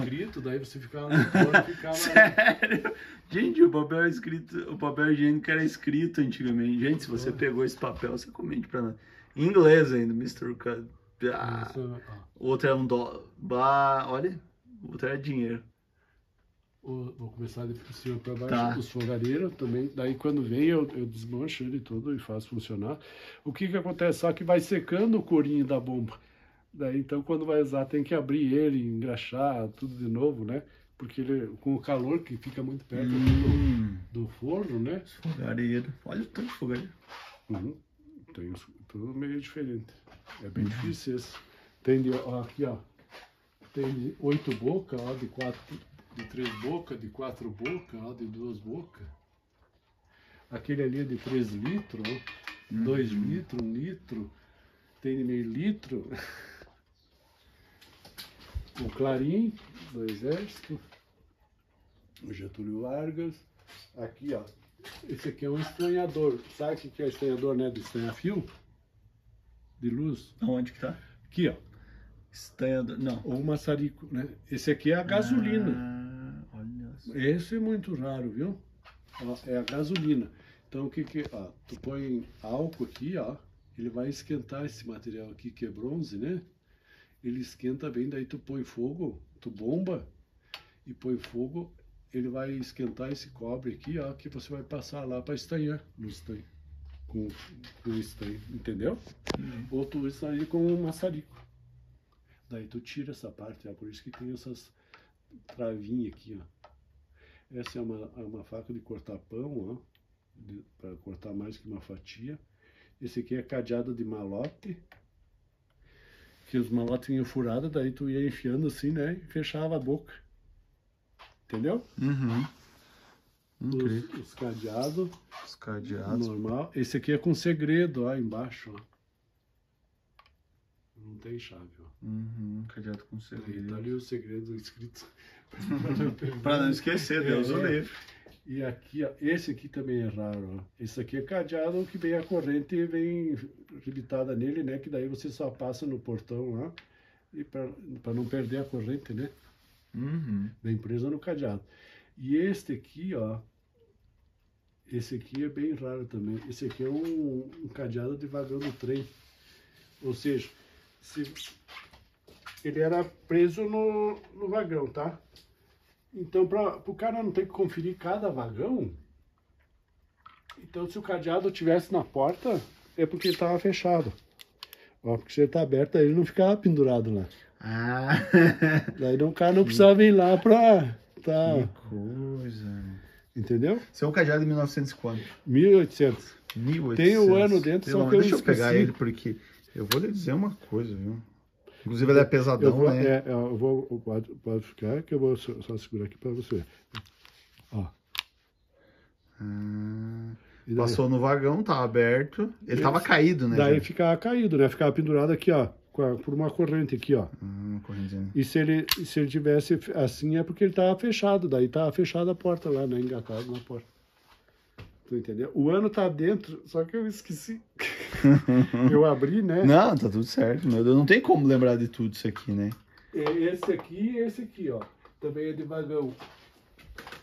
escrito, daí você ficava no fora, ficava... *laughs* Sério? Gente, o papel escrito, o papel higiênico era escrito antigamente. Gente, se você pegou esse papel, você comente pra nós. Em inglês ainda, Mr. Ah, o outro é um dólar. Bah, olha, o outro é dinheiro. O- Vou começar de cima para baixo, Tá. os fogareiros também. Daí quando vem eu, eu desmancho ele todo e faço funcionar. O que que acontece? Só que vai secando o corinho da bomba. Daí então quando vai usar tem que abrir ele, engraxar tudo de novo, né? Porque ele com o calor que fica muito perto Hum, do, do forno, né? fogareiro. Olha o tanto de fogareiro. Uhum. Tem os- tudo meio diferente. É bem difícil esse. Tem de, ó, aqui, ó. Tem de oito bocas, ó, de quatro, de três bocas, de quatro bocas, ó, de duas bocas. Aquele ali é de três litros, ó. Dois litros, um litro. Tem de meio litro. *laughs* O Clarim, do Exército. O Getúlio Vargas. Aqui, ó. Esse aqui é um estranhador. Sabe o que é estranhador, né? De estranhar fio? De luz. Aonde que tá? Aqui, ó. Estanhador. Não. Ou maçarico, né? Esse aqui é a gasolina. Ah. Esse é muito raro, viu? Ó, é a gasolina. Então, o que que... Ó, tu põe álcool aqui, ó. ele vai esquentar esse material aqui, que é bronze, né? Ele esquenta bem, daí tu põe fogo, tu bomba e põe fogo, ele vai esquentar esse cobre aqui, ó, que você vai passar lá para estanhar no estanho. Com, com estanho, entendeu? Uhum. Ou tu estanha com um maçarico. Daí tu tira essa parte, ó, por isso que tem essas travinhas aqui, ó. Essa é uma, é uma faca de cortar pão, ó, para cortar mais que uma fatia. Esse aqui é cadeado de malote, que os malotes vinham furados, daí tu ia enfiando assim, né, e fechava a boca. Entendeu? Uhum. Os, os cadeados, Os cadeados. normal. Esse aqui é com segredo, ó, embaixo, ó. Não tem chave, ó. Uhum. Cadeado com Aí tá segredo. ali o segredo escrito. *laughs* Pra não esquecer, Deus o É. livre. E aqui, ó, esse aqui também é raro, ó. Esse aqui é cadeado que vem a corrente e vem rebitada nele, né? Que daí você só passa no portão lá, e para não perder a corrente, né? Uhum. Vem presa no cadeado. E este aqui, ó, esse aqui é bem raro também. Esse aqui é um, um cadeado de vagão do trem. Ou seja, se ele era preso no, no vagão, tá? Então, para o cara não ter que conferir cada vagão, então se o cadeado tivesse na porta, é porque ele estava fechado. Ó, porque se ele tá aberto, aí ele não ficava pendurado lá. Ah, Daí o cara não precisava ir lá pra. Tá, que coisa. entendeu? Esse é um cadeado de 1900 e quanto? 1800. 1800. Tem o ano dentro, Pelo só que eu Deixa eu pegar ele, porque eu vou lhe dizer uma coisa, viu? Inclusive ele é Eu pesadão, vou, né? é, eu vou eu pode, pode ficar, que eu vou só, só segurar aqui pra você. Ó. Ah, passou no vagão, tá aberto. Ele tava caído, né? daí já? ficava caído, né? Ficava pendurado aqui, ó. a- Por uma corrente aqui, ó. Correntezinha. E se ele, se ele tivesse assim é porque ele tava fechado. Daí tava fechada a porta lá, né? Engatado na porta. Tu entendeu? O ano tá dentro, só que eu esqueci. *laughs* eu abri, né? Não, tá tudo certo, meu Deus. Não tem como lembrar de tudo isso aqui, né? É Esse aqui e esse aqui, ó. Também é de vagão.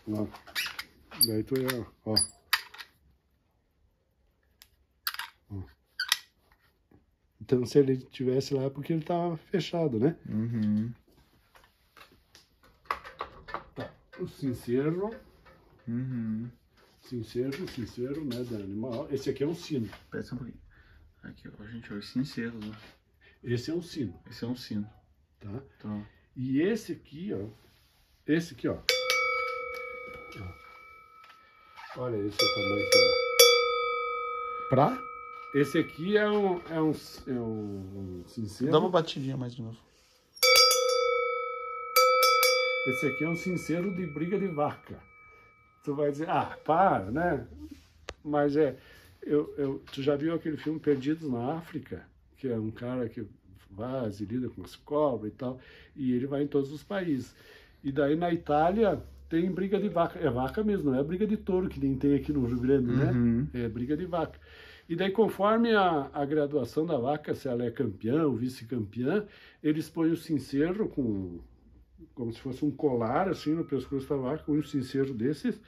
Ó. Daí tu é, ó. Ó. Então se ele tivesse lá é porque ele tava fechado, né? Uhum. Tá. O sincero, Uhum. Sincero, sincero, né, animal. Esse aqui é um sino. Espera só um pouquinho. Aqui, ó, gente, ó, os sinceros, ó. Esse é um sino, Esse é um sino. tá? Tá. E esse aqui, ó. Esse aqui, ó. Ó. Olha esse tamanho aqui, ó. Pra? Esse aqui é um, é um, é um, um sincero. Dá uma batidinha mais de novo. Esse aqui é um sincero de briga de vaca. Tu vai dizer, ah, para, né? Mas é, eu, eu, tu já viu aquele filme Perdidos na África? Que é um cara que vai e lida com as cobras e tal, e ele vai em todos os países. E daí na Itália tem briga de vaca. É vaca mesmo, não é briga de touro que nem tem aqui no Rio Grande, né? Uhum. É briga de vaca. E daí, conforme a, a graduação da vaca, se ela é campeã ou vice-campeã, eles põem o sincero com como se fosse um colar assim no pescoço da vaca, um sincero desses,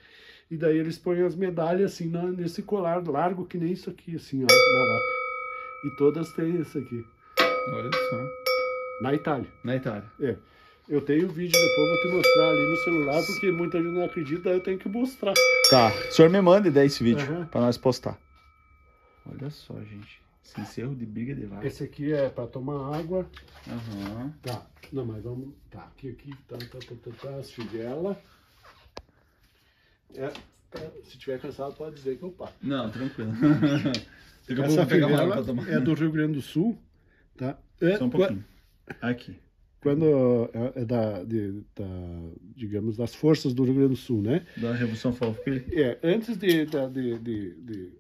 e daí eles põem as medalhas assim na- nesse colar largo que nem isso aqui, assim, ó, da vaca. E todas têm isso aqui. Olha só. Na Itália. Na Itália. É. Eu tenho o vídeo, depois vou te mostrar ali no celular, porque muita gente não acredita, eu tenho que mostrar. Tá. O senhor me manda daí esse vídeo Aham. pra nós postar. Olha só, gente. Sincero de briga de vaca. Esse aqui é para tomar água. Aham. Tá, não, mas vamos. Tá, aqui, aqui, tá, tá, tá, tá, tá as figuelas. É, tá, se tiver cansado, pode dizer que eu paro. Não, tranquilo. *laughs* Daqui a pouco pegar uma água pra tomar. é do Rio Grande do Sul, tá? É, Só um pouquinho. Aqui. Quando é, é da, de, da, digamos, das forças do Rio Grande do Sul, né? Da Revolução Farroupilha. É, antes de, da- de, de, de,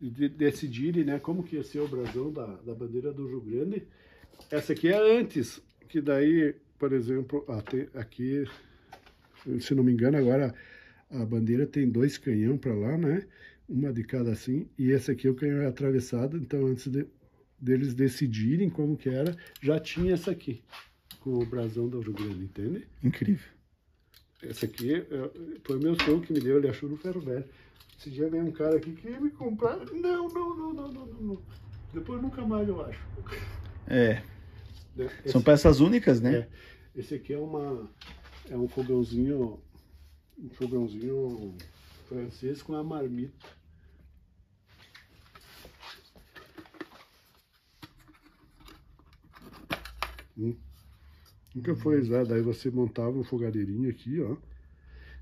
de decidirem, né, como que ia ser o brasão da, da bandeira do Rio Grande, essa aqui é antes, que daí, por exemplo, aqui, se não me engano, agora a bandeira tem dois canhão para lá, né? Uma de cada assim, e esse aqui o canhão é atravessado, então antes de- deles decidirem como que era, já tinha essa aqui, com o brasão do Rio Grande, entende? Incrível. Esse aqui é, foi meu sogro que me deu, ele achou no ferro velho. Esse dia veio um cara aqui que me comprar. Não, não, não, não, não, não. Depois nunca mais eu acho. É. Né? São peças únicas, né? É. Esse aqui é uma é um fogãozinho um fogãozinho francês com a marmita. Hum. Nunca foi usado. Daí você montava um fogadeirinho aqui, ó.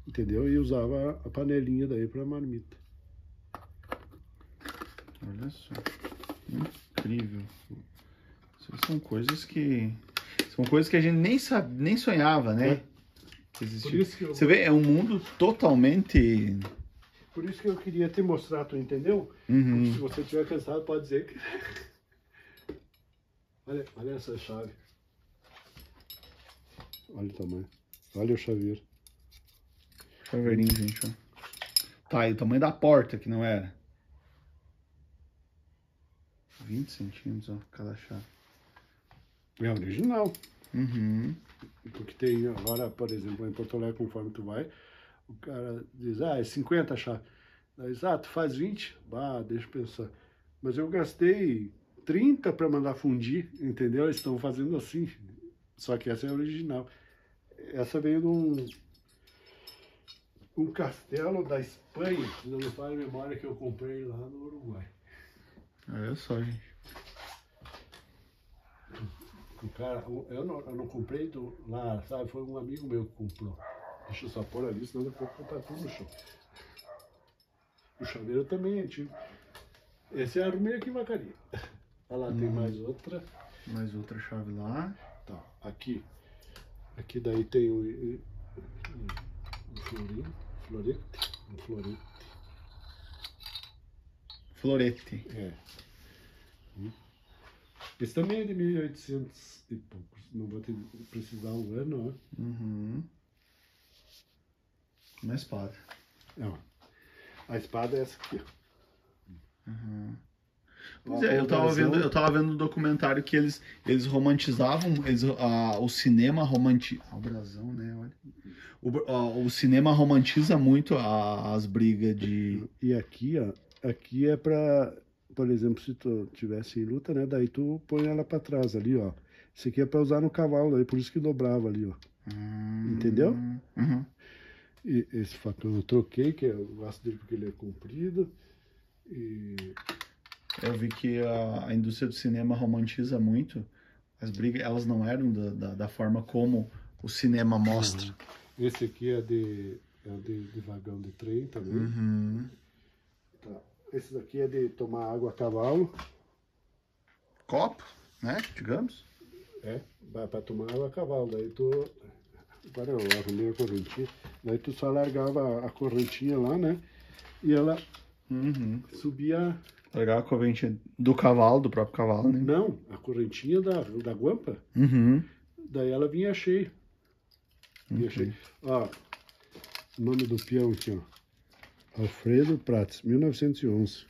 Entendeu? E usava a panelinha daí para marmita. Olha só. Incrível. Isso são coisas que. São coisas que a gente nem sabe, nem sonhava, né? É. Eu- Você vê, é um mundo totalmente. Por isso que eu queria te mostrar, tu entendeu? Uhum. Se você estiver cansado, pode dizer que. *laughs* olha, olha essa chave. Olha o tamanho. Olha o chaveiro. Chaveirinho, gente, ó. Tá, e o tamanho da porta que não era. 20 centímetros, ó, cada chave. É original. Uhum. Porque tem agora, por exemplo, em Porto Alegre, conforme tu vai, o cara diz, ah, é 50 chaves. Daí diz, ah, faz 20? Bah, deixa eu pensar. Mas eu gastei 30 para mandar fundir, entendeu? Eles estão fazendo assim. Só que essa é a original. Essa veio de um, um castelo da Espanha, não me falha a memória, que eu comprei lá no Uruguai. Olha só, gente. O cara, eu não, eu não comprei do, lá, sabe? Foi um amigo meu que comprou. Deixa eu só pôr ali, senão depois eu vou tudo no chão. O chaveiro também é antigo. Esse é arrumei aqui em Vacaria. Olha lá, tem mais outra. Mais outra chave lá. Tá, aqui. Aqui daí tem o, o, um florinho, florete, um florete. Florete. É. Hum. Esse também é de 1800 e poucos. Não vou te precisar um ano, ó. Uhum. Uma espada. Ó. A espada é essa aqui, ó. Pois é, eu tava vendo, eu tava vendo no documentário que eles, eles romantizavam eles, ah, o cinema romanti... Ah, o brasão, né? Olha. O, ah, o cinema romantiza muito a- as brigas de. E aqui, ó, aqui é pra, por exemplo, se tu tivesse em luta, né, daí tu põe ela pra trás ali, ó. Isso aqui é pra usar no cavalo, daí por isso que dobrava ali, ó. Hum, Entendeu? Uhum. E esse facão eu troquei, que eu gosto dele porque ele é comprido. E Eu vi que a, a indústria do cinema romantiza muito as brigas, elas não eram da, da, da forma como o cinema mostra. esse aqui é de, é de, de vagão de trem também. Uhum. Tá. Esse daqui é de tomar água a cavalo. Copo, né? Digamos. É, vai pra tomar água a cavalo. Daí tu. Agora eu arrumei a correntinha. Daí tu só largava a correntinha lá, né? E ela Uhum. subia. Legal a corrente do cavalo, do próprio cavalo, né? Não, a correntinha da, da guampa. Uhum. Daí ela vinha cheia. Vinha cheia. Ó, o nome do peão aqui, ó. Alfredo Prates, 1911.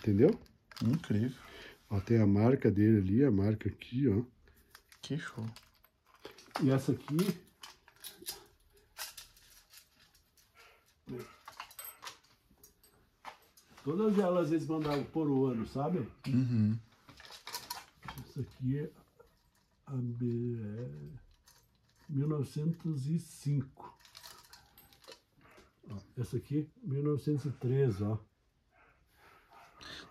Entendeu? Incrível. Ó, tem a marca dele ali, a marca aqui, ó. Que show. E essa aqui. Todas elas eles mandavam por o ano, sabe? Uhum. Essa aqui é a B- é 1905. Ó, essa aqui, 1913, ó.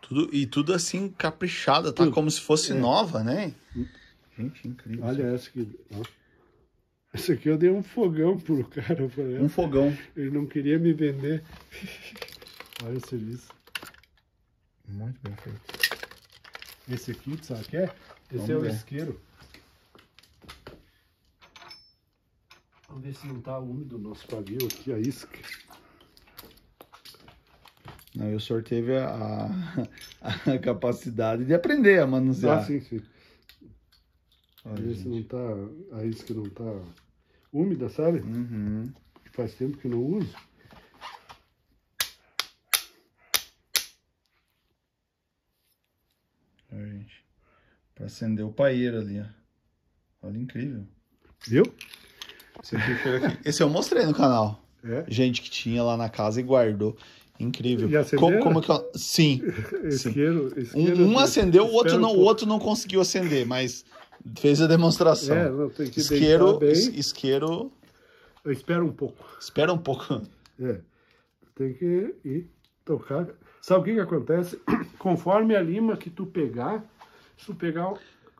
Tudo, e tudo assim caprichada, tá? Tudo. Como se fosse É. nova, né? Gente, incrível. Olha essa aqui, ó. Essa aqui eu dei um fogão pro cara, Um fogão. ele não queria me vender. *laughs* Olha o serviço. Muito bem feito. Esse aqui, sabe o que é? Esse Vamos é o ver. isqueiro. Vamos ver se não tá úmido o nosso pavio aqui, a isca. Não, e o senhor teve a, *laughs* a capacidade de aprender a manusear. Ah, sim, sim. Olha, Ver se não tá, a isca não tá úmida, sabe? Uhum. Faz tempo que não uso. Olha, gente. Pra acender o paeiro ali, ó. Olha, incrível. Viu? Esse, aqui chega aqui. Esse eu mostrei no canal. É. Gente que tinha lá na casa e guardou. Incrível. E? Como, como que eu... Sim. *laughs* Isqueiro, Um, isqueiro, um acendeu, o outro um não, o outro não conseguiu acender, mas fez a demonstração. É, não, tem que isqueiro, isqueiro, Espera um pouco. espera um pouco. É. Tem que ir tocar. Sabe o que, que acontece? *clears throat* Conforme a lima que tu pegar, se tu pegar,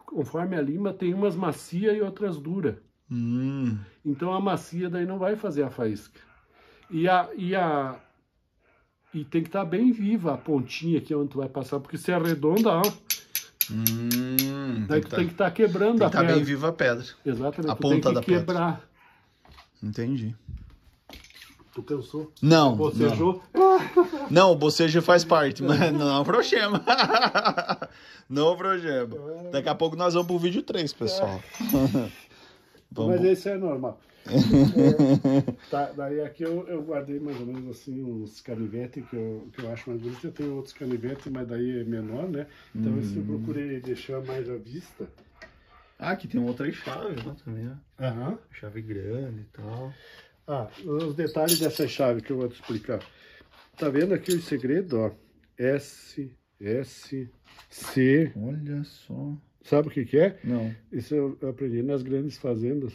conforme a lima, tem umas macia e outras duras. Hum, Então a macia daí não vai fazer a faísca. E a e a e tem que estar bem viva a pontinha aqui onde tu vai passar, porque se é redonda, ó, hum, daí tem que tu tá- tem que estar quebrando tem a que tá pedra. bem viva a pedra. Exatamente. a tu tem ponta que da pedra. quebrar. Entendi. Tu cansou? Não, não, Bocejou? não, o bocejo faz parte, mas não é um problema. *laughs* Não problema. Daqui a pouco nós vamos pro vídeo 3, pessoal. *laughs* Vamos. Mas esse é normal. É, *laughs* tá, daí aqui eu, eu guardei mais ou menos assim uns canivetes que eu, que eu acho mais bonito. Eu tenho outros canivetes, mas daí é menor, né? Então esse eu procurei deixar mais à vista. Ah, aqui tem outra chave, né, também. Aham. Chave grande e tal. Ah, os detalhes dessa chave que eu vou te explicar. Tá vendo aqui o segredo, ó? S, S, C. Olha só. Sabe o que que é? Não. Isso eu aprendi nas grandes fazendas.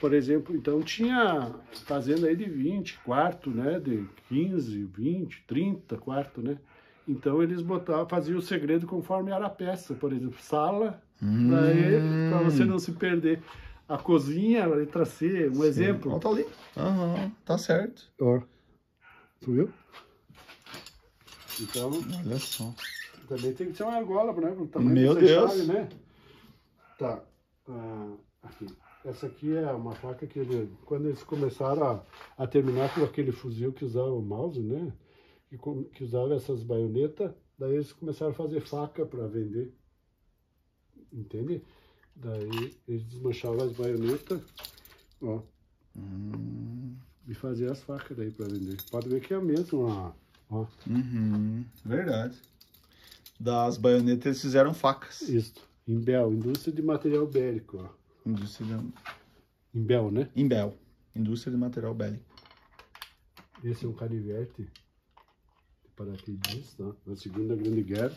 Por exemplo, então tinha fazenda aí de 20 quarto, né? De 15, 20, 30 quarto, né? Então eles botavam, faziam o segredo conforme era a peça. Por exemplo, sala, para você não se perder. A cozinha, a letra C, um exemplo. Ó, tá ali. Aham, tá certo. Ó, tu viu? Então, Olha só. também tem que ser uma argola, né? Meu Deus. chave, né? Tá. ah, aqui. Essa aqui é uma faca que ele, quando eles começaram a, a terminar com aquele fuzil que usava o mouse, né? Que, que usava essas baionetas, daí eles começaram a fazer faca para vender. Entende? Daí eles desmanchavam as baionetas, ó, Hum, e faziam as facas daí para vender. Pode ver que é a mesma, ó. uhum, verdade. Das baionetas eles fizeram facas. Isto. Imbel, indústria de material bélico, ó. Indústria de... Imbel, né? Imbel. Indústria de material bélico. Esse é um canivete de paraquedista, tá? na Segunda Grande Guerra.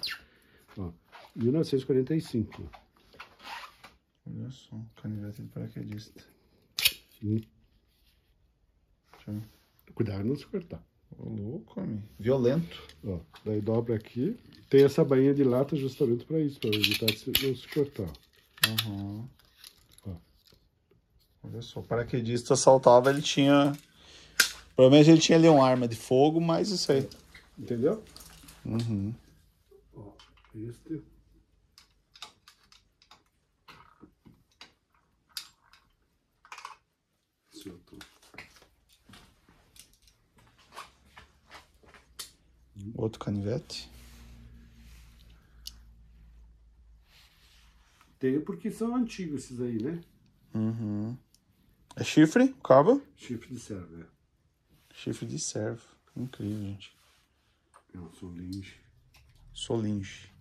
Ó, 1945. ó. Olha só, canivete de paraquedista. Ver. Cuidado não se cortar. Ô, louco, homem. Violento. Ó, daí dobra aqui. Tem essa bainha de lata justamente para isso, para evitar de se, não se cortar. Uhum. Ó. Olha só, o paraquedista saltava, ele tinha. Provavelmente ele tinha ali uma arma de fogo, mas isso aí. Entendeu? Uhum. Ó, este. Esse outro. Outro canivete. Tem porque são antigos esses aí, né? Uhum. É chifre, cabo? Chifre de serva, é. Chifre de servo. Incrível, gente. É um solinge. Solinge.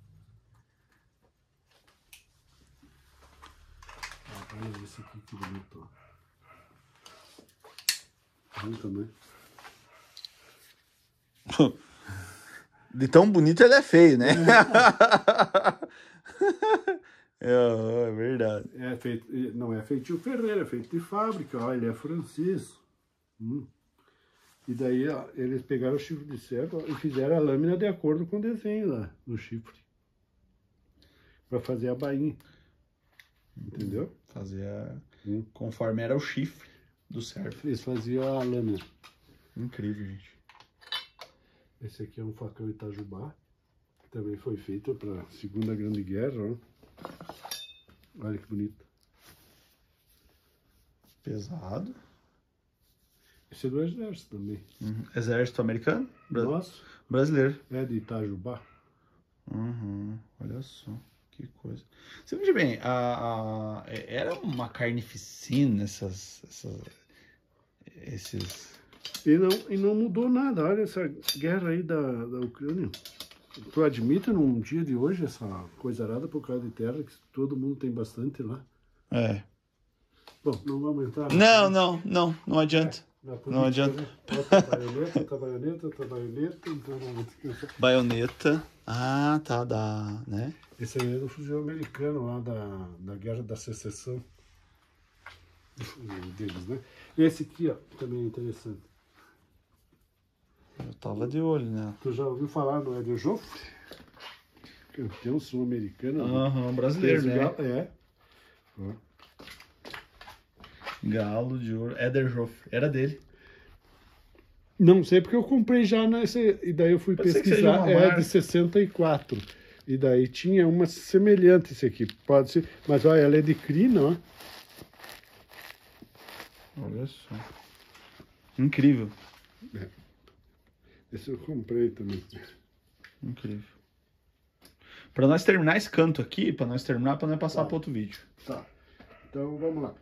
Olha esse aqui que bonito, ó. Bonito, né? *laughs* De tão bonito ele é feio, né? *laughs* é, é verdade. É feito, eh, não é feito Ferreira, é feito de fábrica, ó, ele é francês. Hum. E daí ó, eles pegaram o chifre de serva e fizeram a lâmina de acordo com o desenho lá no chifre. Para fazer a bainha. Entendeu? Fazia Hum. conforme era o chifre do servo. Eles faziam a lâmina. Incrível, gente. Esse aqui é um facão Itajubá, que também foi feito para a Segunda Grande Guerra. Ó. Olha que bonito. Pesado. Esse é do exército também. Uhum. Exército americano? Bra- Nossa, Brasileiro. é de Itajubá. Uhum. Olha só. Que coisa. Você veja bem, a, a- é- era uma carnificina essas, essas, esses... E não, e não mudou nada. Olha essa guerra aí da, da Ucrânia. Tu admite num dia de hoje essa coisa arada por causa de terra, que todo mundo tem bastante lá? É. Bom, não vamos entrar. Não, não, não, não adianta. Na Não adianta. Outra baioneta, outra baioneta, outra baioneta, então. Baioneta. Ah, tá, da, né? Esse aí é do fuzil americano lá da, da Guerra da Secessão deles, né? Esse aqui, ó, também é interessante. Eu tava de olho, né? Tu já ouviu falar no Eder Joffre? Campeão sul-americano. né? Aham, brasileiro, Fez o né? Galo- É. Galo de ouro. Éder Joffre. Era dele. Não sei porque eu comprei já nesse. E daí eu fui Pode pesquisar. É de 64. E daí tinha uma semelhante esse aqui. Pode ser. Mas olha, ela é de crina, ó. Olha só. Incrível. Esse eu comprei também. Incrível. Pra nós terminar esse canto aqui, pra nós terminar, pra nós passar Tá. pro outro vídeo. Tá. Então vamos lá.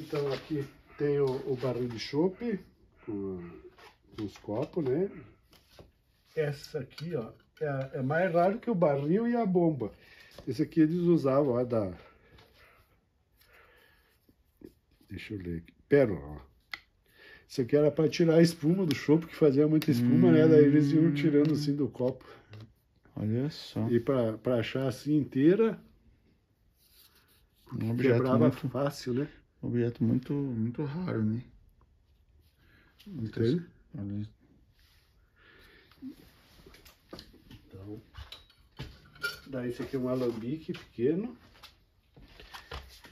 Então aqui tem o, o barril de chope com, com os copos, né? Essa aqui, ó, é, é mais raro que o barril e a bomba. Esse aqui eles usavam, ó, da. Deixa eu ler aqui. Pérola, ó. Isso aqui era para tirar a espuma do chope, que fazia muita espuma, né? Daí eles iam tirando assim do copo. Olha só. E para achar assim inteira, Um objeto quebrava muito, fácil, né? objeto muito, muito raro, né? Entende? Olha, Então, daí esse aqui é um alambique pequeno.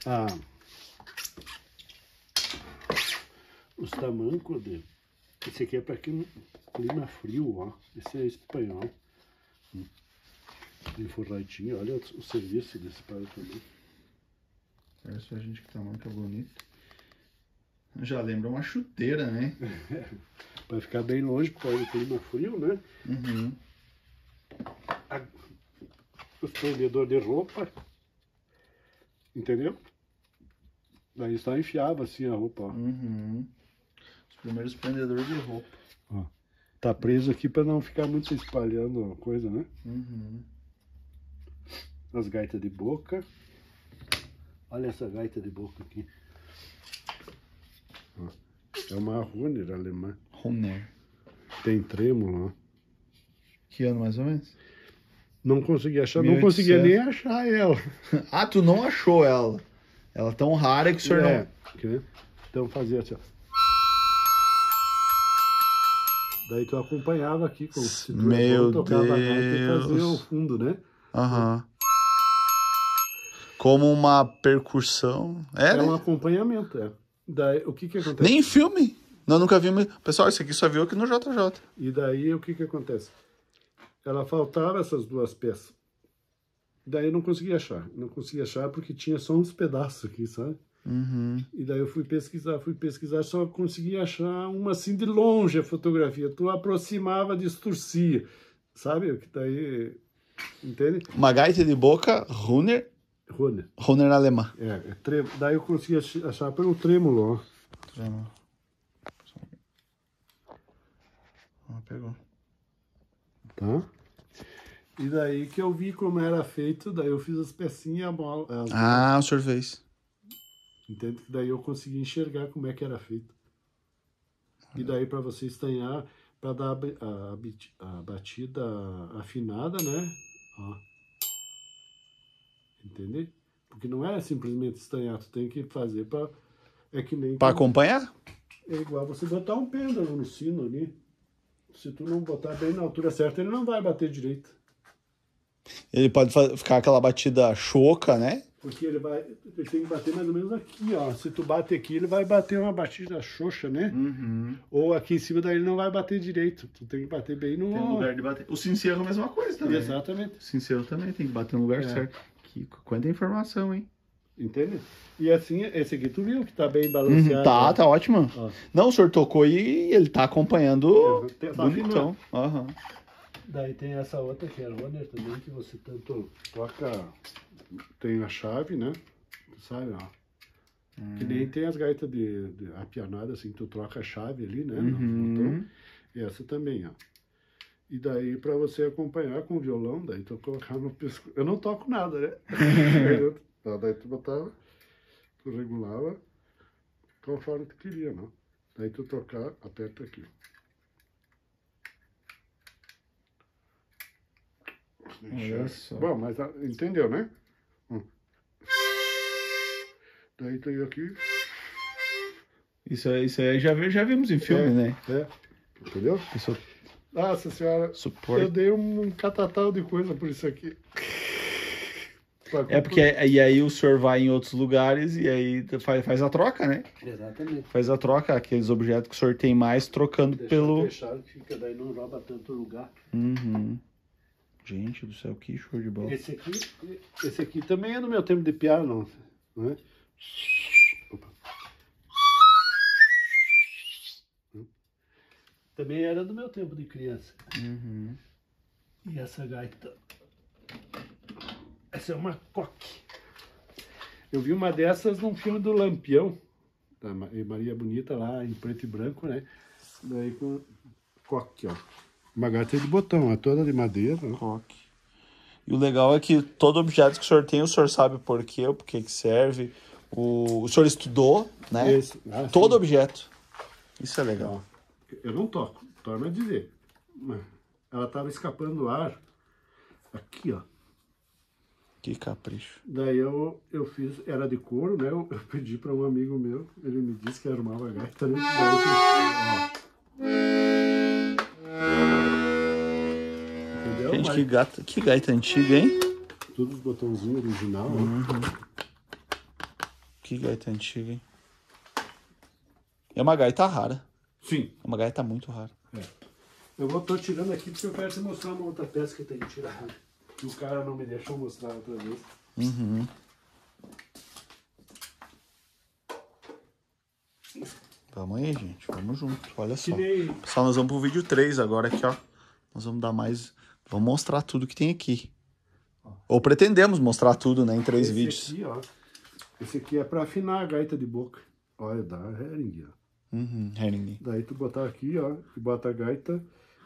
Ah, os tamancos dele. Esse aqui é para clima, clima frio, ó. Esse é espanhol. Hum. Tem forradinho, olha o, o serviço desse para também. Parece a gente que tá muito bonito. Já lembra uma chuteira, né? *laughs* Para ficar bem longe, por causa do clima frio, né? Uhum. Os prendedores de roupa. Entendeu? Daí só enfiava assim a roupa, ó. Uhum. Os primeiros prendedores de roupa. Tá preso aqui para não ficar muito espalhando a coisa, né? Uhum. As gaitas de boca. Olha essa gaita de boca aqui. Ó, É uma Runner alemã. Runner. Tem trêmulo, ó. Que ano mais ou menos? Não consegui achar, não 1800. conseguia nem achar ela. *laughs* Ah, tu não achou ela. Ela é tão rara que o senhor É, que- Então fazia assim, ó. Daí tu acompanhava aqui, se tu Meu tocava a gaita e fazia o Deus. fundo, né? não. Aham. Como uma percussão. É, É né? um acompanhamento, é. Daí o que que acontece? Nem em filme. Nós nunca vimos. Pessoal, isso aqui só viu aqui no JJ. E daí o que que acontece? Ela faltava essas duas peças. Daí eu não conseguia achar. Não conseguia achar porque tinha só uns pedaços aqui, sabe? Uhum. E daí eu fui pesquisar, fui pesquisar, só consegui achar uma assim de longe a fotografia. Tu aproximava, distorcia. Sabe? Que daí. Entende? Uma gaita de boca, Runner, Rony. Runner alemã. É, é trê- daí eu consegui ach- achar pelo trêmulo, ó. Ah, pegou. Tá? E daí que eu vi como era feito, daí eu fiz as pecinhas e a bola. as- Ah, o senhor fez. Entende? Que daí eu consegui enxergar como é que era feito. E daí para você estanhar, para dar a, batida afinada, né? Ó. Entende? Porque não é simplesmente estanhar, tu tem que fazer para é que nem Pra acompanhar? é igual você botar um pêndulo no sino ali. Se tu não botar bem na altura certa, ele não vai bater direito. Ele pode ficar aquela batida choca, né? Porque ele vai. Ele tem que bater mais ou menos aqui, ó. Se tu bate aqui, ele vai bater uma batida xoxa, né? Uhum. Ou aqui em cima daí ele não vai bater direito. Tu tem que bater bem no. Tem lugar de bater. O sincero é a mesma coisa também. Exatamente. O sincero também tem que bater no lugar É. certo. Que, quanta informação, hein? Entende? E assim, esse aqui tu viu que tá bem Uhum, balanceado. tá, né? tá ótimo. Ó. Não, o senhor tocou e ele tá acompanhando Tá bonitão. Aham. Daí tem essa outra que é a Runner também, que você tanto toca. Tem a chave, né? Sabe, ó. Que Hum. nem tem as gaitas de, de apianada, assim, tu troca a chave ali, né? Uhum. essa também, ó. E daí, pra você acompanhar com o violão, daí tu colocar no pescoço. Eu não toco nada, né? Ó, *laughs* daí tu botava, tu regulava conforme tu queria, não? Daí tu tocar, aperta aqui. Olha só. Bom, mas ah, entendeu, né? Daí tem aqui. Isso, aí- isso aí já, vi- já vimos em filme, É. né? É. Entendeu? Isso, Nossa senhora, eu suporte. dei um catatal de coisa por isso aqui. É porque e aí o senhor vai em outros lugares e aí faz, faz a troca, né? Exatamente. Faz a troca, aqueles objetos que o senhor tem mais, trocando Deixa pelo. fechado, que fica daí não rouba tanto lugar. Uhum. Gente do céu, que show de bola. Esse aqui, esse aqui também é do meu tempo de piano, né? Opa. Também era do meu tempo de criança. Uhum. E essa gaita. Essa é uma coque. Eu vi uma dessas num filme do Lampião, da Ma- Maria Bonita, lá em preto e branco, né? Daí com coque, ó. Uma gaita de botão, é toda de madeira. Né? Rock. E o legal é que todo objeto que o senhor tem, o senhor sabe por quê, o porquê que serve. O, o senhor estudou, né? Esse- ah, Todo sim. objeto. Isso é legal. Eu não toco, torna a dizer. Ela tava escapando ar aqui, ó. Que capricho. Daí eu, eu fiz, era de couro, né? Eu, eu pedi para um amigo meu, ele me disse que arrumava a gaita, né? Daí. Entendeu? Gente, Mas que, gata, que gaita antiga, hein? Todos os botãozinhos original, ó. Que gaita antiga, hein? É uma gaita rara. Sim. É uma gaita muito rara. Eu vou tô tirando aqui porque eu quero te mostrar uma outra peça que eu tenho que tirar. Que o cara não me deixou mostrar outra vez. Uhum. Vamos aí, gente. Vamos junto. Olha só. Pessoal, nós vamos pro vídeo 3 agora aqui, ó. Nós vamos dar mais. Vamos mostrar tudo que tem aqui. Ou pretendemos mostrar tudo, né? Em três esse vídeos. aqui, ó. Esse aqui é pra afinar a gaita de boca. Olha, dá herring, ó. Uhum, Herring. Daí tu botar aqui, ó, e bota a gaita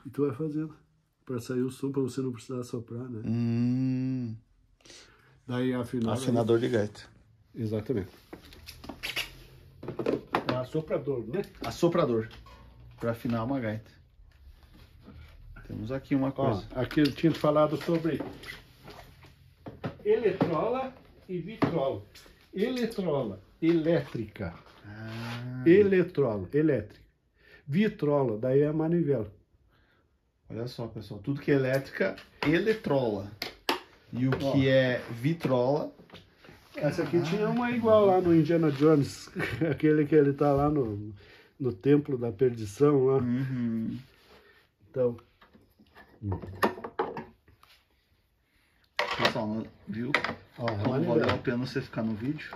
e tu vai fazendo. Pra sair o som, pra você não precisar soprar, né? Hum, Daí afinar. afinador de gaita. Exatamente. É assoprador, né? Assoprador. Pra afinar uma gaita. Temos aqui uma Ó, coisa. aqui eu tinha falado sobre eletrola e vitrola. Eletrola, elétrica. Ah, Eletrola, elétrica. Vitrola, daí é a manivela. olha só, pessoal. Tudo que é elétrica, eletrola. E o que é vitrola, Essa aqui tinha uma igual lá no Indiana Jones, *laughs* aquele que ele tá lá no, no templo da perdição lá. Uhum. Então, Pessoal, viu? ó, é Como valeu a pena você ficar no vídeo?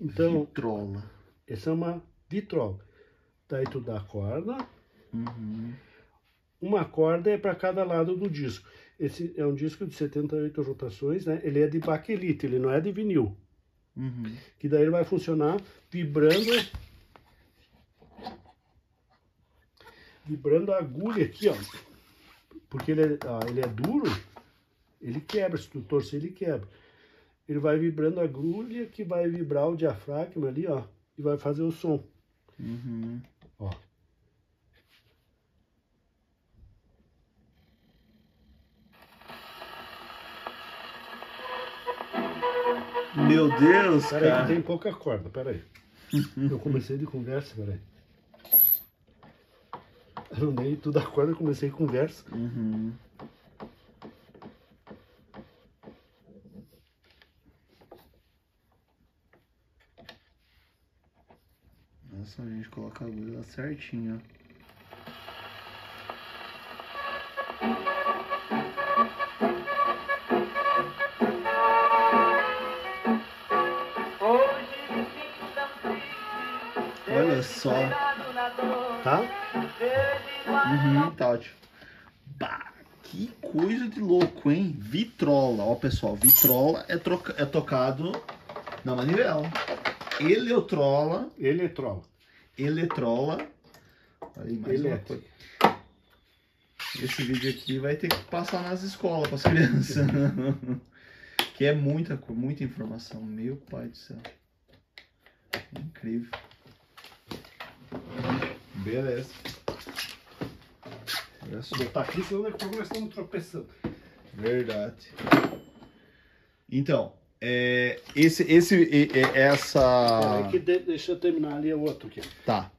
Então, Vitrola. essa é uma vitrola. Daí tu dá a corda, Uhum. uma corda é para cada lado do disco. Esse é um disco de 78 rotações, né? Ele é de baquelite, ele não é de vinil. Uhum. Que daí ele vai funcionar vibrando vibrando a agulha aqui, ó. Porque ele é, ó, ele é duro, ele quebra, se tu torcer ele quebra. Ele vai vibrando a agulha que vai vibrar o diafragma ali, ó, e vai fazer o som. Uhum. Ó. Meu Deus, Pera cara. tem pouca corda, pera aí. *laughs* Eu comecei de conversa, pera aí. Eu não dei tudo a corda, eu comecei conversa. Uhum. A gente coloca a agulha certinho, ó. Olha só. Tá? Uhum, tá ótimo. Bah, que coisa de louco, hein? Vitrola, ó pessoal, vitrola é, troca, é tocado na manivela. Eletrola, Eletrola. Eletrola. Aí, mais uma Elétrica. coisa. Esse vídeo aqui vai ter que passar nas escolas para as crianças. *laughs* que é muita, muita informação. Meu pai do céu. Incrível. Beleza. Olha só. Vou botar aqui, senão daqui a pouco nós estamos tropeçando. Verdade. Então, é, esse, esse, e- e- essa. De- deixa eu terminar ali o outro aqui, Tá.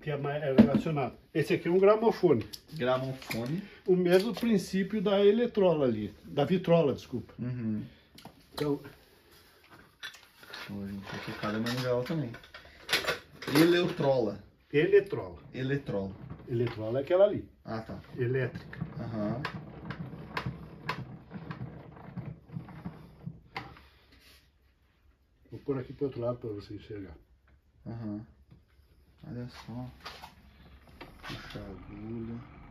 que é, mais, é relacionado. Esse aqui é um gramofone. Gramofone. O mesmo princípio da eletrola ali, da vitrola, desculpa. Uhum. Então, aqui cada manual também. Eletrola. eletrola. Eletrola. Eletrola é aquela ali, Ah, tá. elétrica. Aham. Vou pôr aqui pro outro lado para você enxergar. Aham. Olha só. Puxa agulha.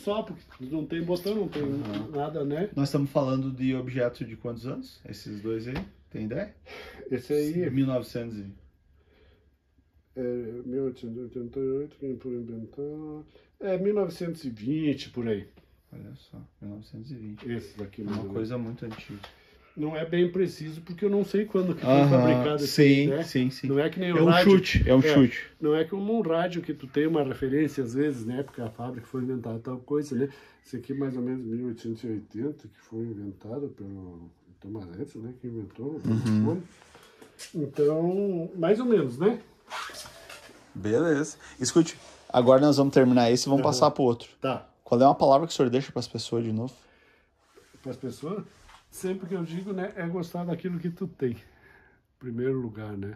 Só, porque não tem botão, não tem nada, né? Nós estamos falando de objeto de quantos anos? Esses dois aí? Tem ideia? Esse aí 1900 e... é 1888, quem foi inventar? É 1920, por aí. Olha só, 1920. Esse daqui. É uma coisa muito antiga. Não é bem preciso, porque eu não sei quando que foi Aham, fabricado esse sim, né? sim, sim. Não é que nem É um rádio. chute, é um chute. Não é como um rádio que tu tem uma referência, às vezes, né? Porque a fábrica foi inventada tal coisa, né? Esse aqui mais ou menos 1880, que foi inventado pelo Thomas Edison, né? Que inventou o Uhum. Então, mais ou menos, né? Beleza. Escute, agora nós vamos terminar esse e vamos Aham. passar pro outro. Tá. Qual é uma palavra que o senhor deixa para as pessoas de novo? Para as pessoas, sempre que eu digo, né? É gostar daquilo que tu tem. Em primeiro lugar, né?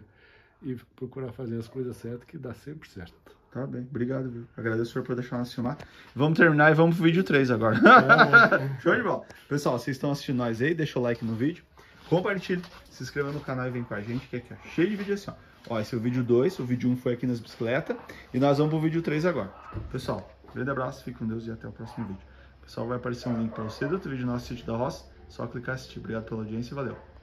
E procurar fazer as coisas certas, que dá sempre certo. Tá bem, obrigado, viu? Agradeço o senhor por deixar nós filmar. Vamos terminar e vamos pro vídeo 3 agora. *laughs* Show de bola. Pessoal, vocês estão assistindo nós aí, deixa o like no vídeo, compartilhe, se inscreva no canal e vem com a gente, que aqui é cheio de vídeo assim, ó. Ó, esse é o vídeo 2, o vídeo 1 um foi aqui nas bicicletas, e nós vamos pro vídeo 3 agora. Pessoal, grande abraço, fique com Deus e até o próximo vídeo. Pessoal, vai aparecer um link para você do outro vídeo nosso, Sítio da Roça, só clicar e assistir. Obrigado pela audiência e valeu.